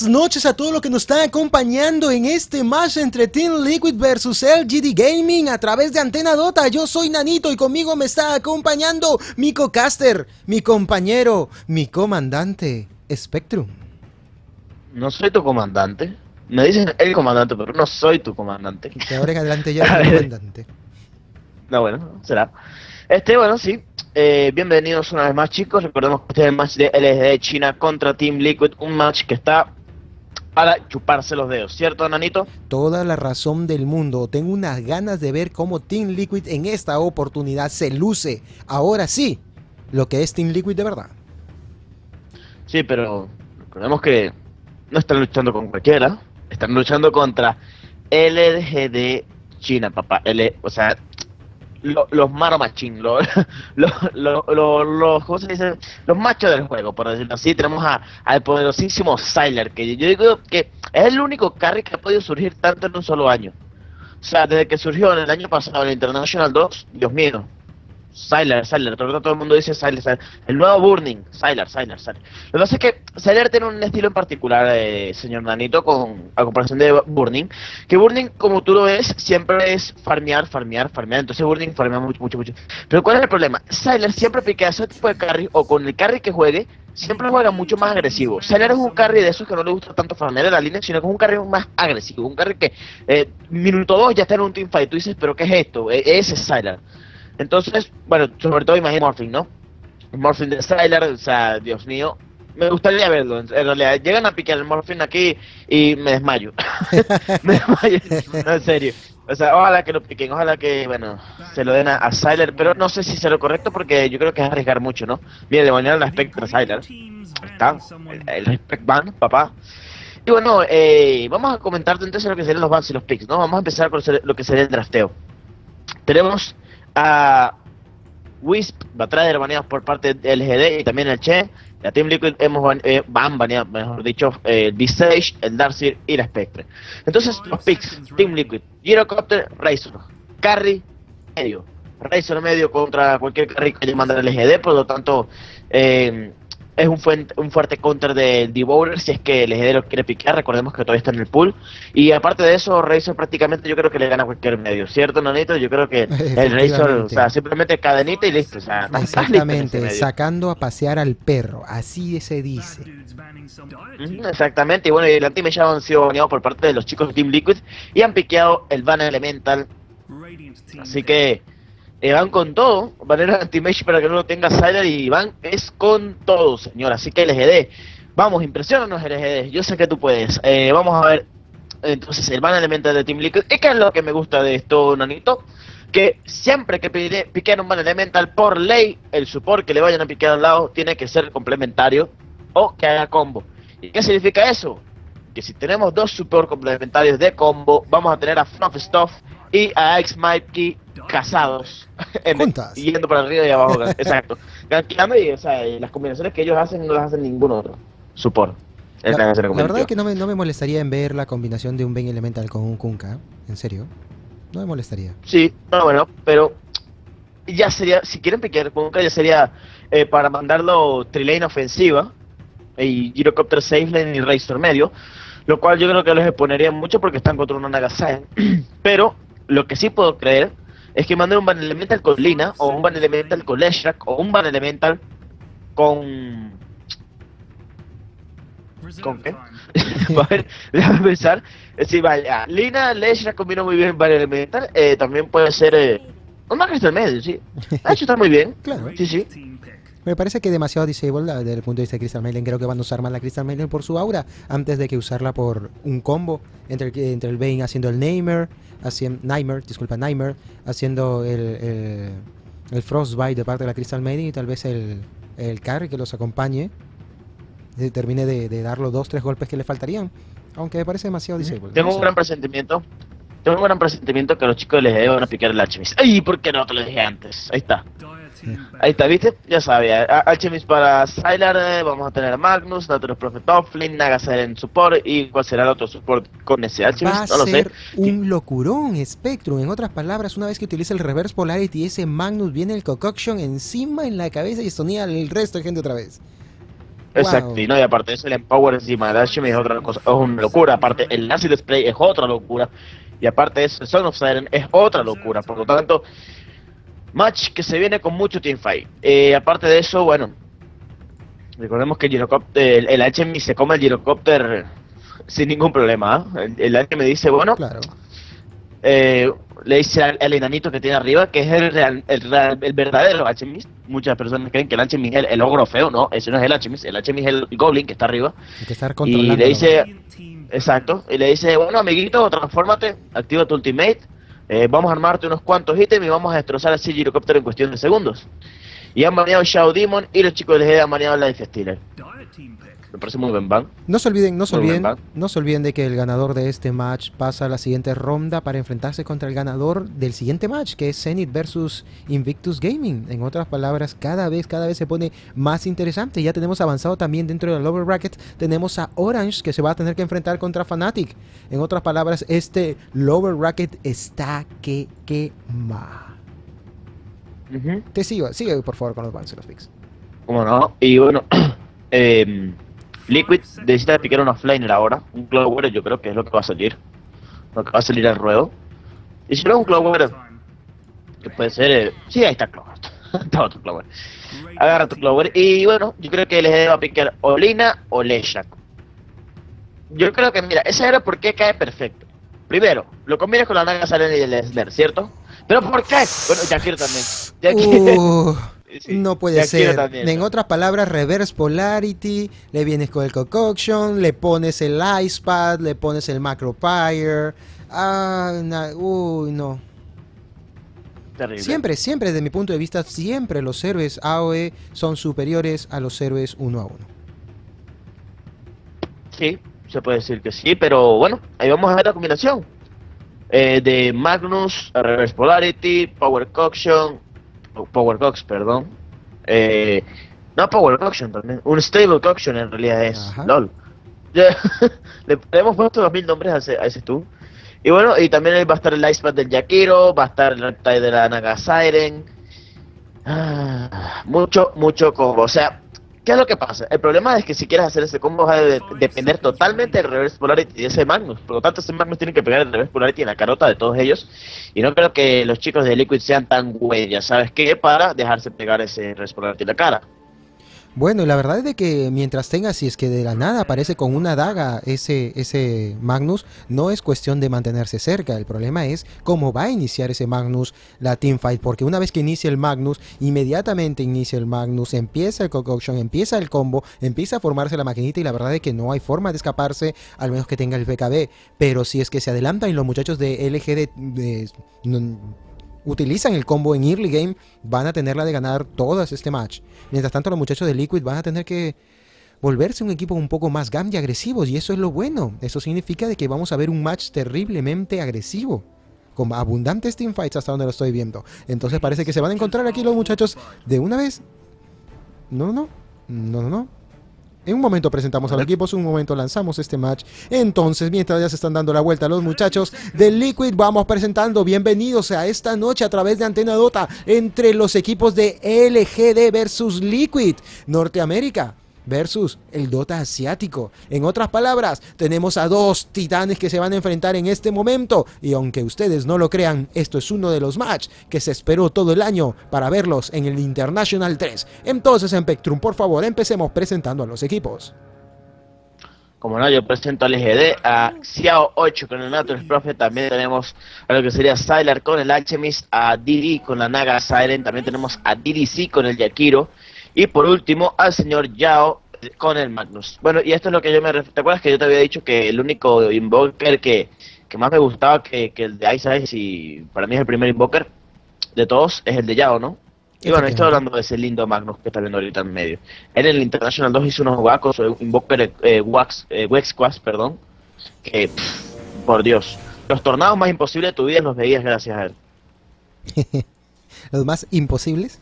Buenas noches a todos los que nos están acompañando en este match entre Team Liquid versus LGD Gaming a través de Antena Dota. Yo soy Nanito y conmigo me está acompañando mi co-caster, mi compañero, mi comandante, Spectrum. No soy tu comandante. Me dicen el comandante, pero no soy tu comandante. De ahora en adelante yo soy el comandante. No, bueno, será. Este, bueno, sí. Eh, bienvenidos una vez más, chicos. Recordemos que este es el match de LSD China contra Team Liquid. Un match que está para chuparse los dedos, ¿cierto, Nanito? Toda la razón del mundo. Tengo unas ganas de ver cómo Team Liquid en esta oportunidad se luce. Ahora sí, lo que es Team Liquid de verdad. Sí, pero recordemos que no están luchando con cualquiera. Están luchando contra LGD China, papá. L, o sea, los Maro Machín, los, los, los. Los machos del juego, por decirlo así. Tenemos a, al poderosísimo Sylar, que yo digo que es el único carry que ha podido surgir tanto en un solo año. O sea, desde que surgió en el año pasado el International 2, Dios mío, Sylar, Sylar, todo, el mundo dice Sylar, El nuevo Burning, Sylar, Sylar, Sylar. Lo que pasa es que Sylar tiene un estilo en particular, eh, señor Nanito, con, a comparación de Burning. Que Burning, como tú lo ves, siempre es farmear, farmear, farmear. Entonces Burning farmea mucho, mucho, mucho. Pero ¿cuál es el problema? Sylar siempre piquea ese tipo de carry, o con el carry que juegue, siempre juega mucho más agresivo. Sylar es un carry de esos que no le gusta tanto farmear en la línea, sino que un carry más agresivo. Un carry que eh, minuto 2 ya está en un teamfight. Tú dices, ¿pero qué es esto? E ese es Sylar. Entonces, bueno, sobre todo imagino Morphin, ¿no? Morphin de Styler, o sea, Dios mío, me gustaría verlo. En realidad, llegan a picar el Morphin aquí y me desmayo. me desmayo, no, en serio. O sea, ojalá que lo piquen, ojalá que, bueno, se lo den a, Syler, pero no sé si sea lo correcto porque yo creo que es arriesgar mucho, ¿no? Mira, de mañana la Spectre Syler. Está, el, el papá. Y bueno, eh, vamos a comentarte entonces lo que serían los bans y los picks, ¿no? Vamos a empezar con lo que sería el drafteo. Tenemos a Wisp, Batrader baneados por parte del LGD y también el Che. La Team Liquid hemos eh, van baneados, mejor dicho, el B-Sage, el Darcy y la Spectre. Entonces, los picks, Team Liquid, Gyrocopter, Razor, Carry, medio. Razor medio contra cualquier carry que haya mandado el LGD, por lo tanto, eh, es un, fuerte, un fuerte counter de Devourer si es que el heredero quiere picar, recordemos que todavía está en el pool. Y aparte de eso, Razor prácticamente yo creo que le gana cualquier medio, ¿cierto, Nonito? Yo creo que el Razor, o sea, simplemente cadenita y listo. O sea, Exactamente, sacando a pasear al perro, así se dice. Exactamente, y bueno, y el anti ya han sido baneados por parte de los chicos de Team Liquid y han piqueado el Van Elemental. Así que eh, van con todo, manera anti-mage para que no lo tenga Sylar y van es con todo, señor. Así que LGD, vamos, impresionanos LGD, yo sé que tú puedes. Eh, vamos a ver, entonces, el van elemental de Team Liquid. ¿Y qué es lo que me gusta de esto, Nanito? Que siempre que piquen un van elemental, por ley, el support que le vayan a piquear al lado tiene que ser complementario o que haga combo. ¿Y qué significa eso? Que si tenemos dos support complementarios de combo, vamos a tener a Fluff Stuff y a X Mikey casados. Juntas. yendo para arriba y abajo. Exacto. Y, o sea, las combinaciones que ellos hacen no las hacen ningún otro. Support la, la, verdad es que no me, no me molestaría en ver la combinación de un Ben Elemental con un Kunka en serio. No me molestaría. Sí no bueno pero ya sería si quieren piquear Kunka ya sería eh, para mandarlo trilane ofensiva y Gyrocopter safe lane y Razor medio lo cual yo creo que los exponería mucho porque están contra una Nagasain. Pero lo que sí puedo creer es que mande un Van Elemental con Lina, o un Van Elemental con Leshrac, o un Van Elemental con... ¿Con qué? a ver, déjame pensar. Sí, vaya. Lina, Leshrac combina muy bien Van Elemental. Eh, también puede ser... Eh, un Magister medio, sí. Ha hecho está muy bien. Claro. Sí, sí. Me parece que demasiado disable desde el punto de vista de Crystal Maiden. Creo que van a usar más la Crystal Maiden por su aura antes de que usarla por un combo entre, entre el Bane haciendo el Namer, haciendo Nightmare, disculpa, Nightmare, haciendo el, el, Frostbite de parte de la Crystal Maiden y tal vez el, el carry que los acompañe termine de, de, dar los dos, tres golpes que le faltarían. Aunque me parece demasiado disable. Tengo un gran presentimiento. Tengo un gran presentimiento que los chicos les van a picar el Alchemist. ¡Ay! ¿Por qué no te lo dije antes? Ahí está. Ahí está, ¿viste? Ya sabía. Alchemist para Sylar, vamos a tener a Magnus, Naturus Prophet Offlin, Nagasar en support y cuál será el otro support con ese Alchemist, Va a ser un locurón Spectrum. En otras palabras, una vez que utiliza el Reverse Polarity, ese Magnus viene el Concoction encima en la cabeza y sonía al resto de gente otra vez. Exacto, y no, y aparte de eso, el Empower encima del Alchemy es otra cosa, es una locura. Aparte, el Nazi Display es otra locura. Y aparte de eso, el Son of Siren es otra locura. Por lo tanto, match que se viene con mucho teamfight. Eh, aparte de eso, bueno, recordemos que el, girocopter, el, el se come el girocopter sin ningún problema. ¿ah? El, el me dice, bueno, Claro. eh, le dice al, al enanito que tiene arriba que es el, real- el, real- el verdadero Alchemist. Muchas personas creen que el Alchemist es el, el ogro feo, no, ese no es el Alchemist, el Alchemist es el Goblin que está arriba. Hay que estar Y le dice, exacto, y le dice, bueno amiguito, transfórmate, activa tu ultimate, eh, vamos a armarte unos cuantos ítems y vamos a destrozar ese girocóptero en cuestión de segundos. Y han baneado Shadow Demon y los chicos de GD han baneado Life Stealer. Me parece muy buen ban. No se olviden, no se olviden, no se olviden de que el ganador de este match pasa a la siguiente ronda para enfrentarse contra el ganador del siguiente match, que es Zenith versus Invictus Gaming. En otras palabras, cada vez, cada vez se pone más interesante. Ya tenemos avanzado también dentro del lower bracket. Tenemos a Orange que se va a tener que enfrentar contra Fnatic. En otras palabras, este lower bracket está que quema. Te sigo, sigue por favor con los bans y los picks. ¿Cómo no? Y bueno, em, Liquid necesita picar un offliner ahora. Un Cloudwater yo creo que es lo que va a salir. Lo que va a salir al ruedo. Y si no un Cloudwater, que puede ser... eh, sí, ahí está Cloudwater. está otro Cloudwater. Agarra tu Cloudwater. Y bueno, yo creo que LGD va a picar o Lina o Leshak. Yo creo que, mira, ese era porque cae perfecto. Primero, lo combinas con la Naga Saren y el Slender, ¿cierto? ¿Pero por qué? Bueno, Yakir también. Yakir- Uh, Sí, no puede ser. también, en ¿no? otras palabras, reverse polarity, le vienes con el concoction, le pones el ice pad, le pones el macro pyre. Ah, na- uy, no. Terrible. Siempre, siempre, desde mi punto de vista, siempre los héroes AOE son superiores a los héroes uno a uno. Sí, se puede decir que sí, pero bueno, ahí vamos a ver la combinación. Eh, de Magnus, Reverse Polarity, Power Coction, Power Cox, perdón. Eh, no, Power Coction también. Un Stable Coction en realidad es. Ajá. LOL. Le, hemos puesto dos mil nombres a ese, a ese tú. Y bueno, y también va a estar el Icepad del Yakiro, va a estar el Reptile de la Naga Siren. Ah, mucho, mucho combo. O sea, ¿qué es lo que pasa? El problema es que si quieres hacer ese combo va a de- depender totalmente del Reverse Polarity y ese Magnus. Por lo tanto, ese Magnus tiene que pegar el Reverse Polarity en la carota de todos ellos. Y no creo que los chicos de Liquid sean tan huellas, ¿sabes qué? Para dejarse pegar ese Reverse Polarity en la cara. Bueno, la verdad es de que mientras tenga, si es que de la nada aparece con una daga ese, ese Magnus, no es cuestión de mantenerse cerca. El problema es cómo va a iniciar ese Magnus la teamfight. Porque una vez que inicia el Magnus, inmediatamente inicia el Magnus, empieza el concoction, empieza el combo, empieza a formarse la maquinita y la verdad es que no hay forma de escaparse, al menos que tenga el BKB. Pero si es que se adelantan los muchachos de LG de- de- utilizan el combo en early game, van a tener la de ganar todas este match. Mientras tanto, los muchachos de Liquid van a tener que volverse un equipo un poco más gam y agresivos, y eso es lo bueno. Eso significa de que vamos a ver un match terriblemente agresivo. Con abundantes teamfights hasta donde lo estoy viendo. Entonces parece que se van a encontrar aquí los muchachos de una vez. No, no, no, no, no. En un momento presentamos a los equipos, en un momento lanzamos este match. Entonces, mientras ya se están dando la vuelta los muchachos de Liquid, vamos presentando bienvenidos a esta noche a través de Antena Dota entre los equipos de LGD versus Liquid, Norteamérica versus el Dota asiático. En otras palabras, tenemos a dos titanes que se van a enfrentar en este momento y aunque ustedes no lo crean, esto es uno de los match que se esperó todo el año para verlos en el International 3. Entonces, en Spectrum, por favor, empecemos presentando a los equipos. Como no, yo presento al LGD, a Xiao 8 con el Natural Prophet, también tenemos a lo que sería Sylar con el Alchemist, a Didi con la Naga Siren, también tenemos a DDC con el Yakiro, y por último al señor Yao con el Magnus. Bueno, y esto es lo que yo me refiero. ¿Te acuerdas que yo te había dicho que el único invoker que, que más me gustaba que, que el de Ice Ice, y para mí es el primer invoker de todos, es el de Yao, ¿no? Y bueno, estoy hablando de ese lindo Magnus que está viendo ahorita en medio. Él en el International 2 hizo unos guacos, Invoker eh, wax, eh, Wexquas, perdón, que, pff, por Dios, los tornados más imposibles de tu vida los veías gracias a él. Los más imposibles.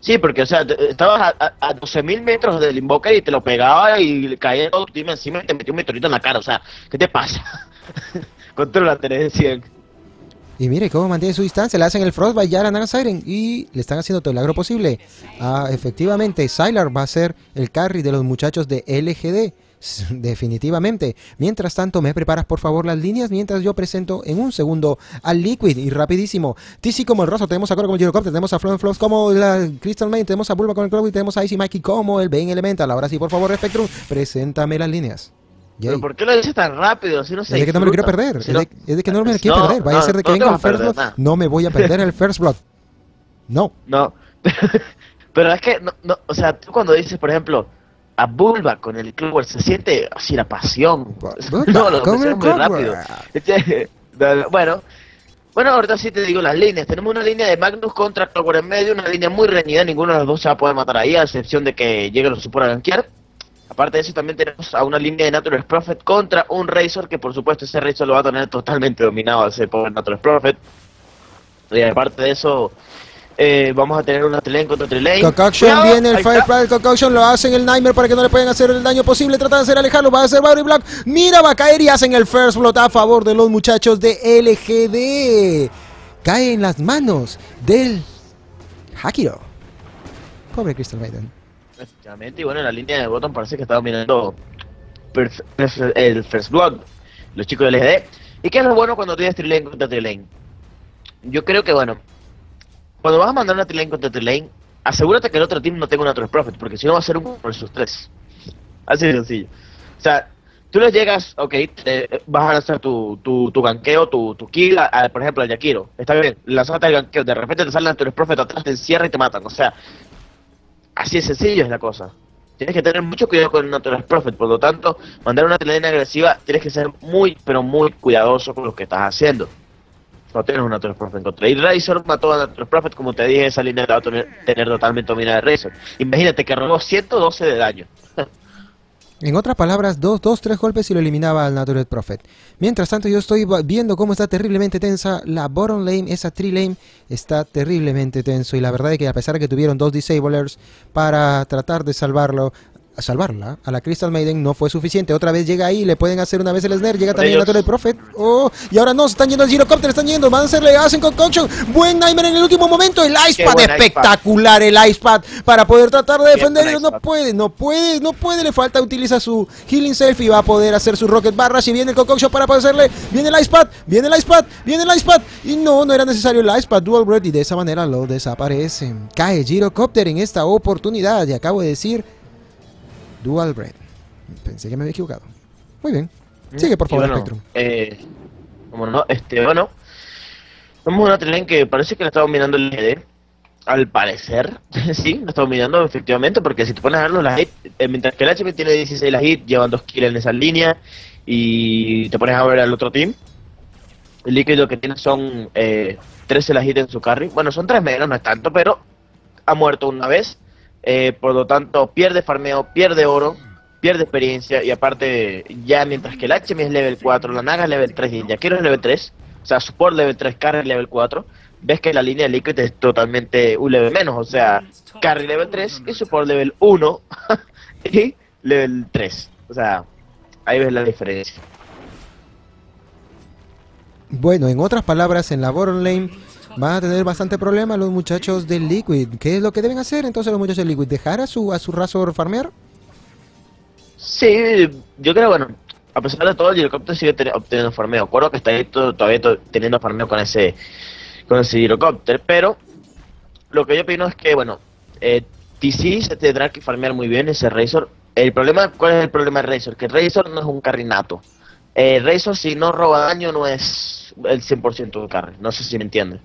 Sí, porque, o sea, estabas a, a, a 12.000 metros del Invoker y te lo pegaba y caía todo tu encima y te metió un meteorito en la cara. O sea, ¿qué te pasa? Contrólate, le decían. Y mire cómo mantiene su distancia, le hacen el Frostbite ya a la Naga Siren y le están haciendo todo el milagro posible. Ah, efectivamente, Sylar va a ser el carry de los muchachos de LGD. Definitivamente. Mientras tanto, me preparas por favor las líneas mientras yo presento en un segundo al Liquid y rapidísimo. TC como el Rosso, tenemos a Coro como el Gyrocopter, tenemos a Flow Flows como la Crystal Main, tenemos a Bulba con el Cloud y tenemos a Icy Mikey como el Bane Elemental. Ahora sí, por favor, Spectrum, preséntame las líneas. ¿Pero Yay. por qué lo dices tan rápido? Si no se Es de que no me lo quiero perder. Si es, de, es de que no me lo quiero No, perder. Vaya no, a ser de que no venga el First Blood. No me voy a perder el First Blood. No. No. Pero es que, no, no, o sea, tú cuando dices, por ejemplo, a Bulba con el Clover, se siente así la pasión. No, lo muy rápido. Este, no, no, bueno, bueno, ahorita sí te digo las líneas. Tenemos una línea de Magnus contra Clover en medio, una línea muy reñida. Ninguno de los dos se va a poder matar ahí, a excepción de que lleguen los super a gankear. Aparte de eso, también tenemos a una línea de Natural's Prophet contra un Razor, que por supuesto ese Razor lo va a tener totalmente dominado a ese pobre Natural's Prophet. Y aparte de eso, eh, vamos a tener una Trilane contra Trilane. Concoction viene el ahí Fire está. Pride Concoction, lo hacen el Nightmare para que no le puedan hacer el daño posible, trata de hacer alejarlo, va a hacer Body Block, mira, va a caer y hacen el First Blood a favor de los muchachos de LGD. Cae en las manos del Hakiro. Pobre Crystal Maiden. Efectivamente, y bueno, en la línea de bottom parece que perf- perf- el First Blood, los chicos del LGD. ¿Y qué es lo bueno cuando tienes Trilane contra Trilane? Yo creo que, bueno, cuando vas a mandar una Trilane contra Trilane, asegúrate que el otro team no tenga una Trust Profit, porque si no va a ser un versus tres. Así de sencillo. O sea, tú les llegas, ok, te- vas a lanzar tu, tu, tu ganqueo, tu, tu kill, por ejemplo, al Yakiro. Está bien, lanzaste el ganqueo, de repente te salen Trust Profit atrás, te encierra y te matan. O sea, Así de sencillo es la cosa. Tienes que tener mucho cuidado con Natural Prophet, por lo tanto, mandar una telena agresiva tienes que ser muy, pero muy cuidadoso con lo que estás haciendo. No tienes un Natural Prophet en contra. Y Razor mató a Natural Prophet, como te dije, esa línea la va a tener, totalmente dominada de Razor. Imagínate que robó 112 de daño. En otras palabras, dos, dos, tres golpes y lo eliminaba al Natural Prophet. Mientras tanto, yo estoy viendo cómo está terriblemente tensa la bottom lane, esa tree lane está terriblemente tenso. Y la verdad es que a pesar de que tuvieron dos disablers para tratar de salvarlo, salvarla, a la Crystal Maiden no fue suficiente. Otra vez llega ahí, le pueden hacer una vez el snare, llega también el ellos. Natural Prophet. Oh, y ahora no, se están yendo al Gyrocopter, están yendo, van a hacerle, hacen concoction. Buen Nightmare en el último momento, el Icepad, espectacular el Icepad para poder tratar de defenderlo. No puede, no puede, no puede, le falta, utiliza su Healing Self y va a poder hacer su Rocket Barrash y viene el Concoction para poder hacerle, viene el Icepad, viene el Icepad, viene el Icepad y no, no era necesario el Icepad Dual Breath y de esa manera lo desaparecen. Cae Gyrocopter en esta oportunidad y acabo de decir Dual Breath. Pensé que me había equivocado. Muy bien. Sigue por favor, bueno, Spectrum. Eh, como no, este, bueno. Vemos una trilane que parece que la está dominando el LGD. Al parecer, sí, la está dominando efectivamente, porque si te pones a verlo, las hit, eh, mientras que el HP tiene 16 las hit, llevan 2 kills en esa línea, y te pones a ver al otro team, el líquido que tiene son eh, 13 las hit en su carry. Bueno, son 3 menos, no es tanto, pero ha muerto una vez, eh, por lo tanto pierde farmeo, pierde oro, pierde experiencia y aparte ya mientras que el HM es level 4, la Naga es level 3 y el Yakiro es level 3, o sea, support level 3, carry level 4, ves que la línea de Liquid es totalmente un level menos, o sea, carry level 3 y support level 1 y level 3, o sea, ahí ves la diferencia. Bueno, en otras palabras, en la bottom van a tener bastante problema los muchachos del Liquid. ¿Qué es lo que deben hacer entonces los muchachos del Liquid? ¿Dejar a su, a su Razor farmear? Sí, yo creo, bueno, a pesar de todo, el helicóptero sigue teni- obteniendo farmeo. Acuerdo que está ahí todo- todavía to- teniendo farmeo con ese con ese helicóptero, pero lo que yo opino es que, bueno, eh, TC se tendrá que farmear muy bien ese Razor. El problema, ¿cuál es el problema de Razor? Que Razor no es un carry nato. Eh, Razor si no roba daño no es el 100% de carry, no sé si me entienden.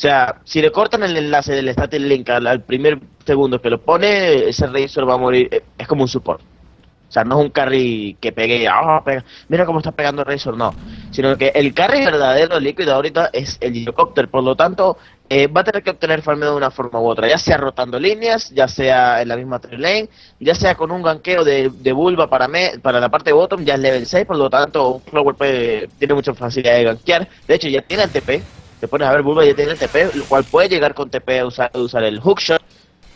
O sea, si le cortan el enlace del static link al, primer segundo que lo pone, ese Razor va a morir, eh, es como un support. O sea, no es un carry que pegue, ah, pega. mira cómo está pegando Razor, no. Sino que el carry verdadero líquido ahorita es el Gyrocopter, por lo tanto, eh, va a tener que obtener farmeo de una forma u otra, ya sea rotando líneas, ya sea en la misma trail lane, ya sea con un ganqueo de, de Bulba para me, para la parte bottom, ya es level 6, por lo tanto, Flower puede- tiene mucha facilidad de gankear. De hecho, ya tiene el TP, te pones a ver, Bulba ya tiene el TP, lo cual puede llegar con TP a usar, a usar el hookshot,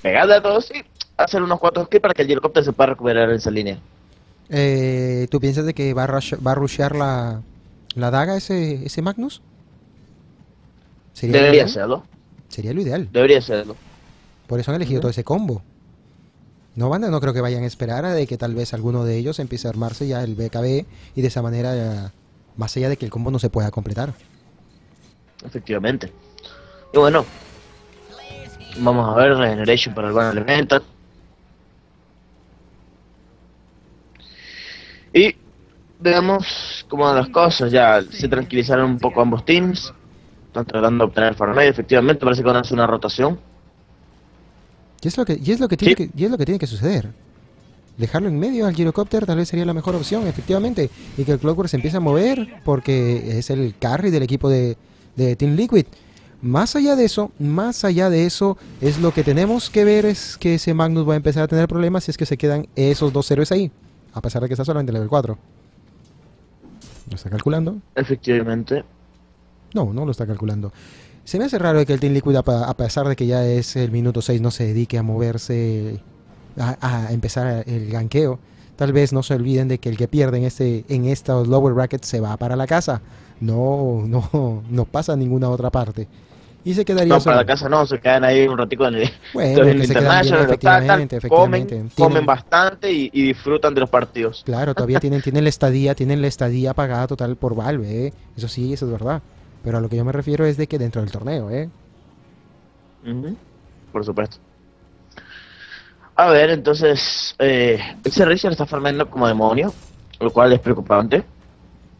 pegarle a todos y hacer unos cuantos kills para que el Gyrocopter se pueda recuperar en esa línea. Eh, ¿Tú piensas de que va a, rush- va a rushear la, la daga ese, ese Magnus? Sería Debería serlo. Sería lo ideal. Debería serlo. Por eso han elegido todo ese combo. No van a- no creo que vayan a esperar a de que tal vez alguno de ellos empiece a armarse ya el BKB y de esa manera, ya, más allá de que el combo no se pueda completar. Efectivamente. Y bueno. Vamos a ver Regeneration para el One Elemental. Y veamos cómo van las cosas. Ya se tranquilizaron un poco ambos teams. Están tratando de obtener farmeo. Efectivamente, parece que van a hacer una rotación. Y es lo que, y es lo que tiene Sí. que, y es lo que tiene que suceder. Dejarlo en medio al Gyrocopter tal vez sería la mejor opción, efectivamente. Y que el Clockwork se empiece a mover porque es el carry del equipo de, de Team Liquid. Más allá de eso, más allá de eso, es lo que tenemos que ver es que ese Magnus va a empezar a tener problemas si es que se quedan esos dos héroes ahí. A pesar de que está solamente en level 4. ¿Lo está calculando? Efectivamente. No, no lo está calculando. Se me hace raro que el Team Liquid, a pesar de que ya es el minuto 6, no se dedique a moverse, a, a empezar el ganqueo. Tal vez no se olviden de que el que pierde en, este, en estos lower brackets se va para la casa. No, no, no pasa a ninguna otra parte. Y se quedaría No, solo. para la casa no, se quedan ahí un ratico en el, Bueno, en el se bien, International, en el local, efectivamente, tal, comen, efectivamente. comen Tienen- bastante y, y disfrutan de los partidos. Claro, todavía tienen, tienen la estadía, tienen la estadía pagada total por Valve, ¿eh? Eso sí, eso es verdad. Pero a lo que yo me refiero es de que dentro del torneo, ¿eh? Por supuesto. A ver, entonces, eh, ese Razor está farmando como demonio, lo cual es preocupante.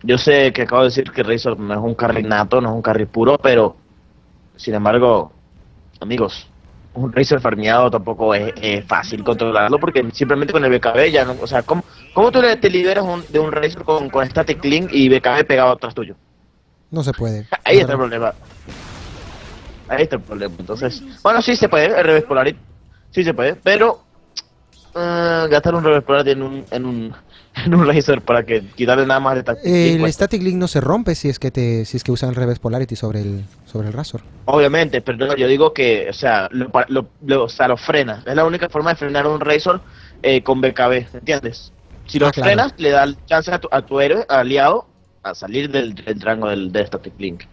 Yo sé que acabo de decir que Razor no es un carry nato, no es un carry puro, pero, sin embargo, amigos, un Razor farmeado tampoco es, es fácil controlarlo porque simplemente con el BKB ya no, o sea, ¿cómo, cómo tú te liberas un- de un Razor con, con Static Link y BKB pegado atrás tuyo? No se puede. Ahí está el problema. Ahí está el problema. Entonces, bueno, sí se puede, el revés Polarit. Sí se puede, pero eh, gastar un Polarit en un, en un, en un laser para que quitarle nada más de táctica. El Static Link no se rompe si es que te si es que usan el revés Polarity sobre el sobre el Razor. Obviamente, pero no, yo digo que, o sea, lo, lo, lo- o sea, lo frena. Es la única forma de frenar un Razor eh, con BKB, ¿entiendes? Si lo Ah, claro. frenas, le da chance a tu, a tu héroe, aliado, a salir del, del rango del, del Static Link.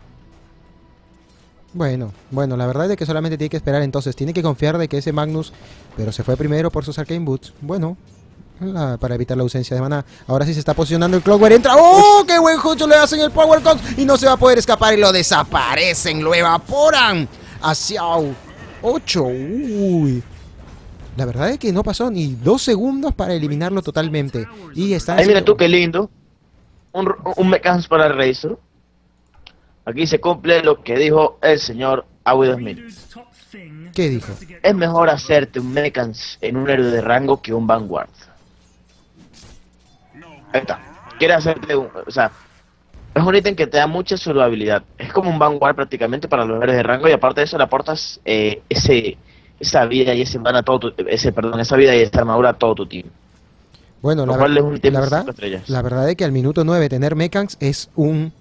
Bueno, bueno, la verdad es que solamente tiene que esperar entonces, tiene que confiar de que ese Magnus, pero se fue primero por sus Arcane Boots. Bueno, la- para evitar la ausencia de maná. Ahora sí se está posicionando el Clockwork, entra. ¡Oh! ¡Qué buen justo le hacen el Power Cox! Y no se va a poder escapar y lo desaparecen, lo evaporan. Hacia 8. Uy. La verdad es que no pasó ni dos segundos para eliminarlo totalmente. Y está Ahí mira tú qué lindo. Un, un para el Razor. Aquí se cumple lo que dijo el señor Awido Smith. ¿Qué dijo? Es mejor hacerte un Mechans en un héroe de rango que un Vanguard. Ahí está. Quiere hacerte un... O sea, es un ítem que te da mucha survivabilidad. Es como un Vanguard prácticamente para los héroes de rango y aparte de eso le aportas eh, ese esa vida y ese a todo tu, ese perdón esa vida y esa armadura a todo tu team. Bueno, la, ver- es un ítem la verdad, la verdad es que al minuto 9 tener mechans es un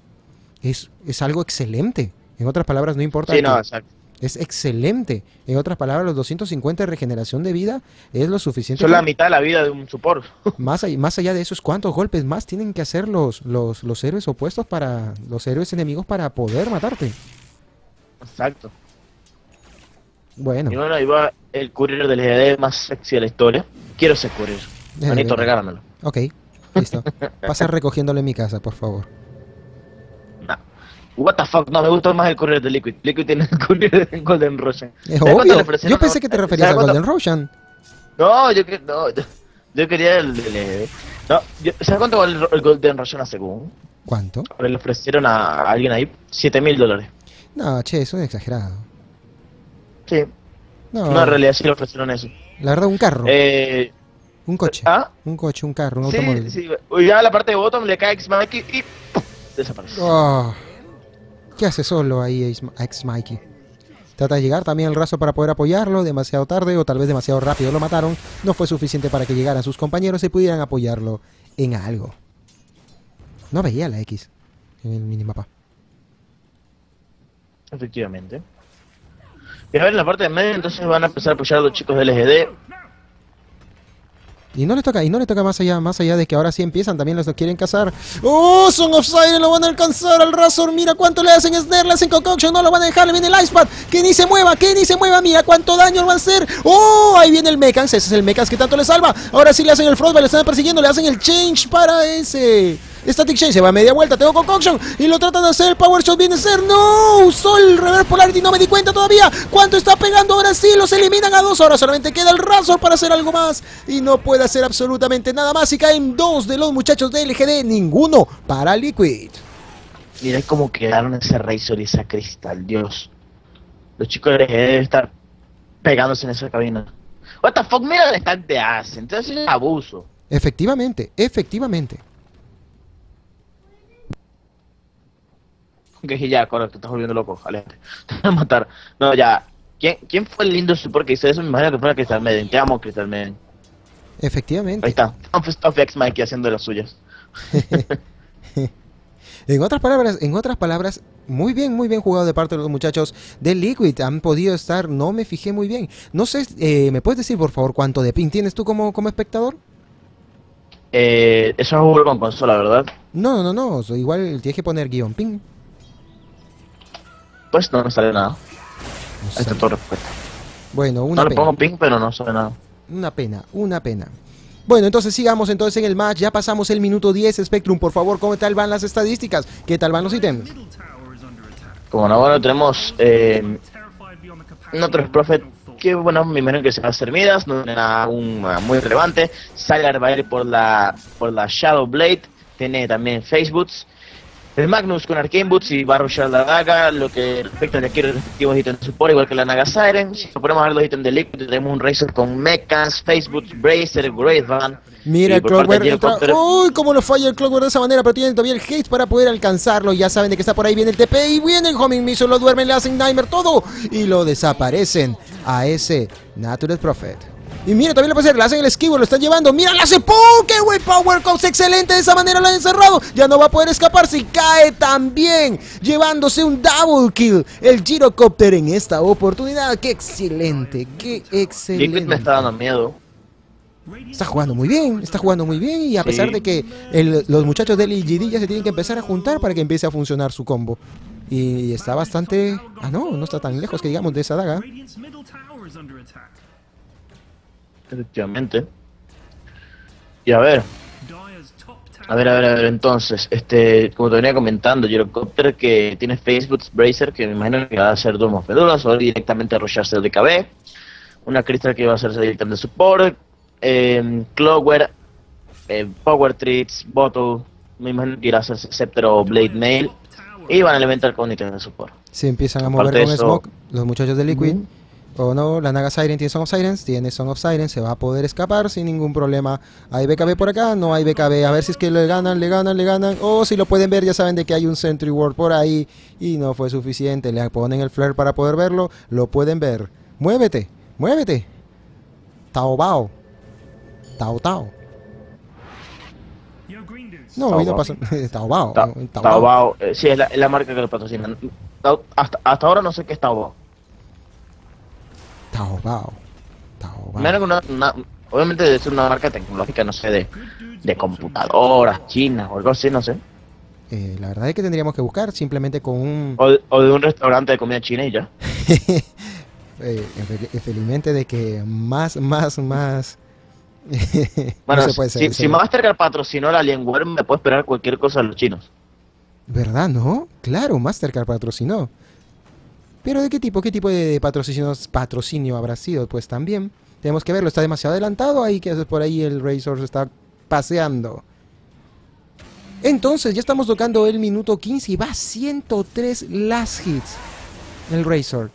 es, es algo excelente. En otras palabras, no importa Sí, no, exacto. es excelente. En otras palabras, los 250 de regeneración de vida es lo suficiente. Son la mitad de la vida de un support. más, allá, más allá de eso, es cuántos golpes más tienen que hacer los, los, los héroes opuestos para los héroes enemigos para poder matarte. Exacto. Bueno, Y bueno, ahí va el courier del GD más sexy de la historia. Quiero ese courier. Manito, regálamelo. ok, listo. Pasa recogiéndolo en mi casa, por favor. What the fuck, no, me gusta más el courier de Liquid. Liquid tiene el courier de Golden Russian. Es ¿Sabes cuánto le obvio. Yo pensé que te ¿sabes referías a Golden Roshan. No, yo, no, yo, quería el. No, yo- ¿sabes cuánto vale el, el Golden Russian a según? ¿Cuánto? Le ofrecieron a, a alguien ahí 7 mil dólares. No, che, eso es exagerado. Sí, No, no, en realidad sí le ofrecieron eso. la verdad, un carro, Eh, un coche, ah, un coche, un carro, un automóvil. sí, sí. Y ya la parte de bottom le cae X-Mikey y ¡pum! desaparece. Oh, ¿Qué hace solo ahí ex Mikey? Trata de llegar también al raso para poder apoyarlo, demasiado tarde o tal vez demasiado rápido lo mataron. No fue suficiente para que llegaran sus compañeros y pudieran apoyarlo en algo. No veía la X en el minimapa. Efectivamente. Y a ver, en la parte de medio entonces van a empezar a apoyar a los chicos del LGD. Y no le toca, y no le toca más allá, más allá de que ahora sí empiezan, también los quieren cazar. ¡Oh! Son of Siren lo van a alcanzar al Razor. Mira cuánto le hacen Snare, le hacen Concoction, no lo van a dejar, le viene el Icepad. Que ni se mueva, que ni se mueva, mira cuánto daño va a hacer. ¡Oh! Ahí viene el Mechans, ese es el Mechans que tanto le salva. Ahora sí le hacen el Frostbite, le están persiguiendo, le hacen el Change para ese. Static Change se va a media vuelta, tengo Concoction y lo tratan de hacer, Power Shot viene a ser, no, el Reverse Polarity, no me di cuenta todavía, cuánto está pegando ahora sí, los eliminan a dos, ahora solamente queda el Razor para hacer algo más y no puede hacer absolutamente nada más y caen dos de los muchachos de LGD, ninguno para Liquid. Mira cómo quedaron ese Razor y esa Crystal, Dios. Los chicos de LGD deben estar pegándose en esa cabina. What the fuck, mira el estante hace, entonces es abuso. Efectivamente, efectivamente. Que dije, ya, correcto, te estás volviendo loco, aléjate. Te voy a matar. No, ya. ¿Quién, ¿Quién fue el lindo support que hizo eso? Me imagino que fue Crystal Maiden. Te amo, Crystal Maiden. Efectivamente. Ahí está. Stuff X Mikey haciendo las suyas. en otras palabras, en otras palabras, muy bien, muy bien jugado de parte de los muchachos de Liquid. Han podido estar, no me fijé muy bien. No sé, eh, ¿me puedes decir por favor cuánto de ping tienes tú como, como espectador? Eh, eso es juego con consola, ¿verdad? No, no, no, no. Igual tienes que poner guion ping. Pues no, no sale nada. No sale. todo respuesta. Bueno, una no pena. le pongo ping, pero no sale nada. Una pena, una pena. Bueno, entonces sigamos entonces en el match. Ya pasamos el minuto 10. Spectrum, por favor, ¿cómo tal van las estadísticas? ¿Qué tal van los ítems? Como no, bueno, tenemos eh, otro Prophet que, bueno, me imagino que se va a hacer Midas, no es nada aún uh, muy relevante. Sagar va a ir por la, por la Shadow Blade, tiene también Facebooks. El Magnus con Arcane Boots y va a rushar la daga, lo que respecta a aquí los respectivos ítems de support, igual que la Naga Siren. Si ponemos a ver los ítems de Liquid, tenemos un Razor con Mechas, Facebook, Bracer, Great Van. Mira el Clockwork entra. ¡Uy! ¿Cómo lo falla el Clockwork de esa manera? Pero tienen todavía el haste para poder alcanzarlo. Ya saben de que está por ahí. Viene el TP y viene el Homing Missile. Lo duermen, le hacen Nightmare todo. Y lo desaparecen a ese Natural Prophet. Y mira, también le puede hacer, le hacen el esquivo, lo están llevando. Mira, le hace. ¡Qué buen Power Cops! Excelente, de esa manera lo han encerrado. Ya no va a poder escaparse y cae también, llevándose un double kill. El Gyrocopter en esta oportunidad. ¡Qué excelente! ¡Qué excelente! Liquid me está dando miedo. Está jugando muy bien, está jugando muy bien y a Sí. pesar de que el- los muchachos del IGD ya se tienen que empezar a juntar para que empiece a funcionar su combo. Y está bastante... Ah, no, no está tan lejos que digamos de esa daga. Efectivamente. Y a ver, a ver, a ver, a ver, entonces, este, como te venía comentando, Gyrocopter que tiene Facebook Bracer, que me imagino que va a hacer Doom of Medulas o directamente a rusharse el DKB. Una Crystal que va a hacerse directamente support. Eh, Clockwork, eh, Power Treats, Bottle, me imagino que irá a hacerse Scepter o Blade Mail. Y van a elementar con ítems de support. Se empiezan a Aparte mover de con eso- Smoke los muchachos de Liquid. O no, la Naga Siren tiene Song of Sirens, tiene Song of Sirens, se va a poder escapar sin ningún problema. Hay BKB por acá, no hay BKB, a ver si es que le ganan, le ganan, le ganan. O si lo pueden ver, ya saben de que hay un Sentry Ward por ahí y no fue suficiente. Le ponen el flare para poder verlo, lo pueden ver. Muévete, muévete. Tao Bao. Tao Tao. No, hoy no pasa. Tao Bao. Ta- Tao Bao. Taobao, eh, sí, es la, es la marca que lo patrocina. Hasta, hasta ahora no sé qué es Taobao. Una, una- obviamente debe ser una marca tecnológica, no sé, de, de computadoras chinas o algo así, no sé. Eh, la verdad es que tendríamos que buscar simplemente con un... O, de- o de un restaurante de comida china y ya. eh, fel- felizmente de que más, más, más... Bueno, no se puede si, Mastercard patrocinó la Alienware, me puedo esperar cualquier cosa de los chinos. ¿Verdad, no? Claro, Mastercard patrocinó. Pero ¿de qué tipo? ¿Qué tipo de patrocinio, patrocinio habrá sido? Pues también tenemos que verlo. Está demasiado adelantado ahí que por ahí el Razor está paseando. Entonces ya estamos tocando el minuto 15 y va a 103 last hits el Razor.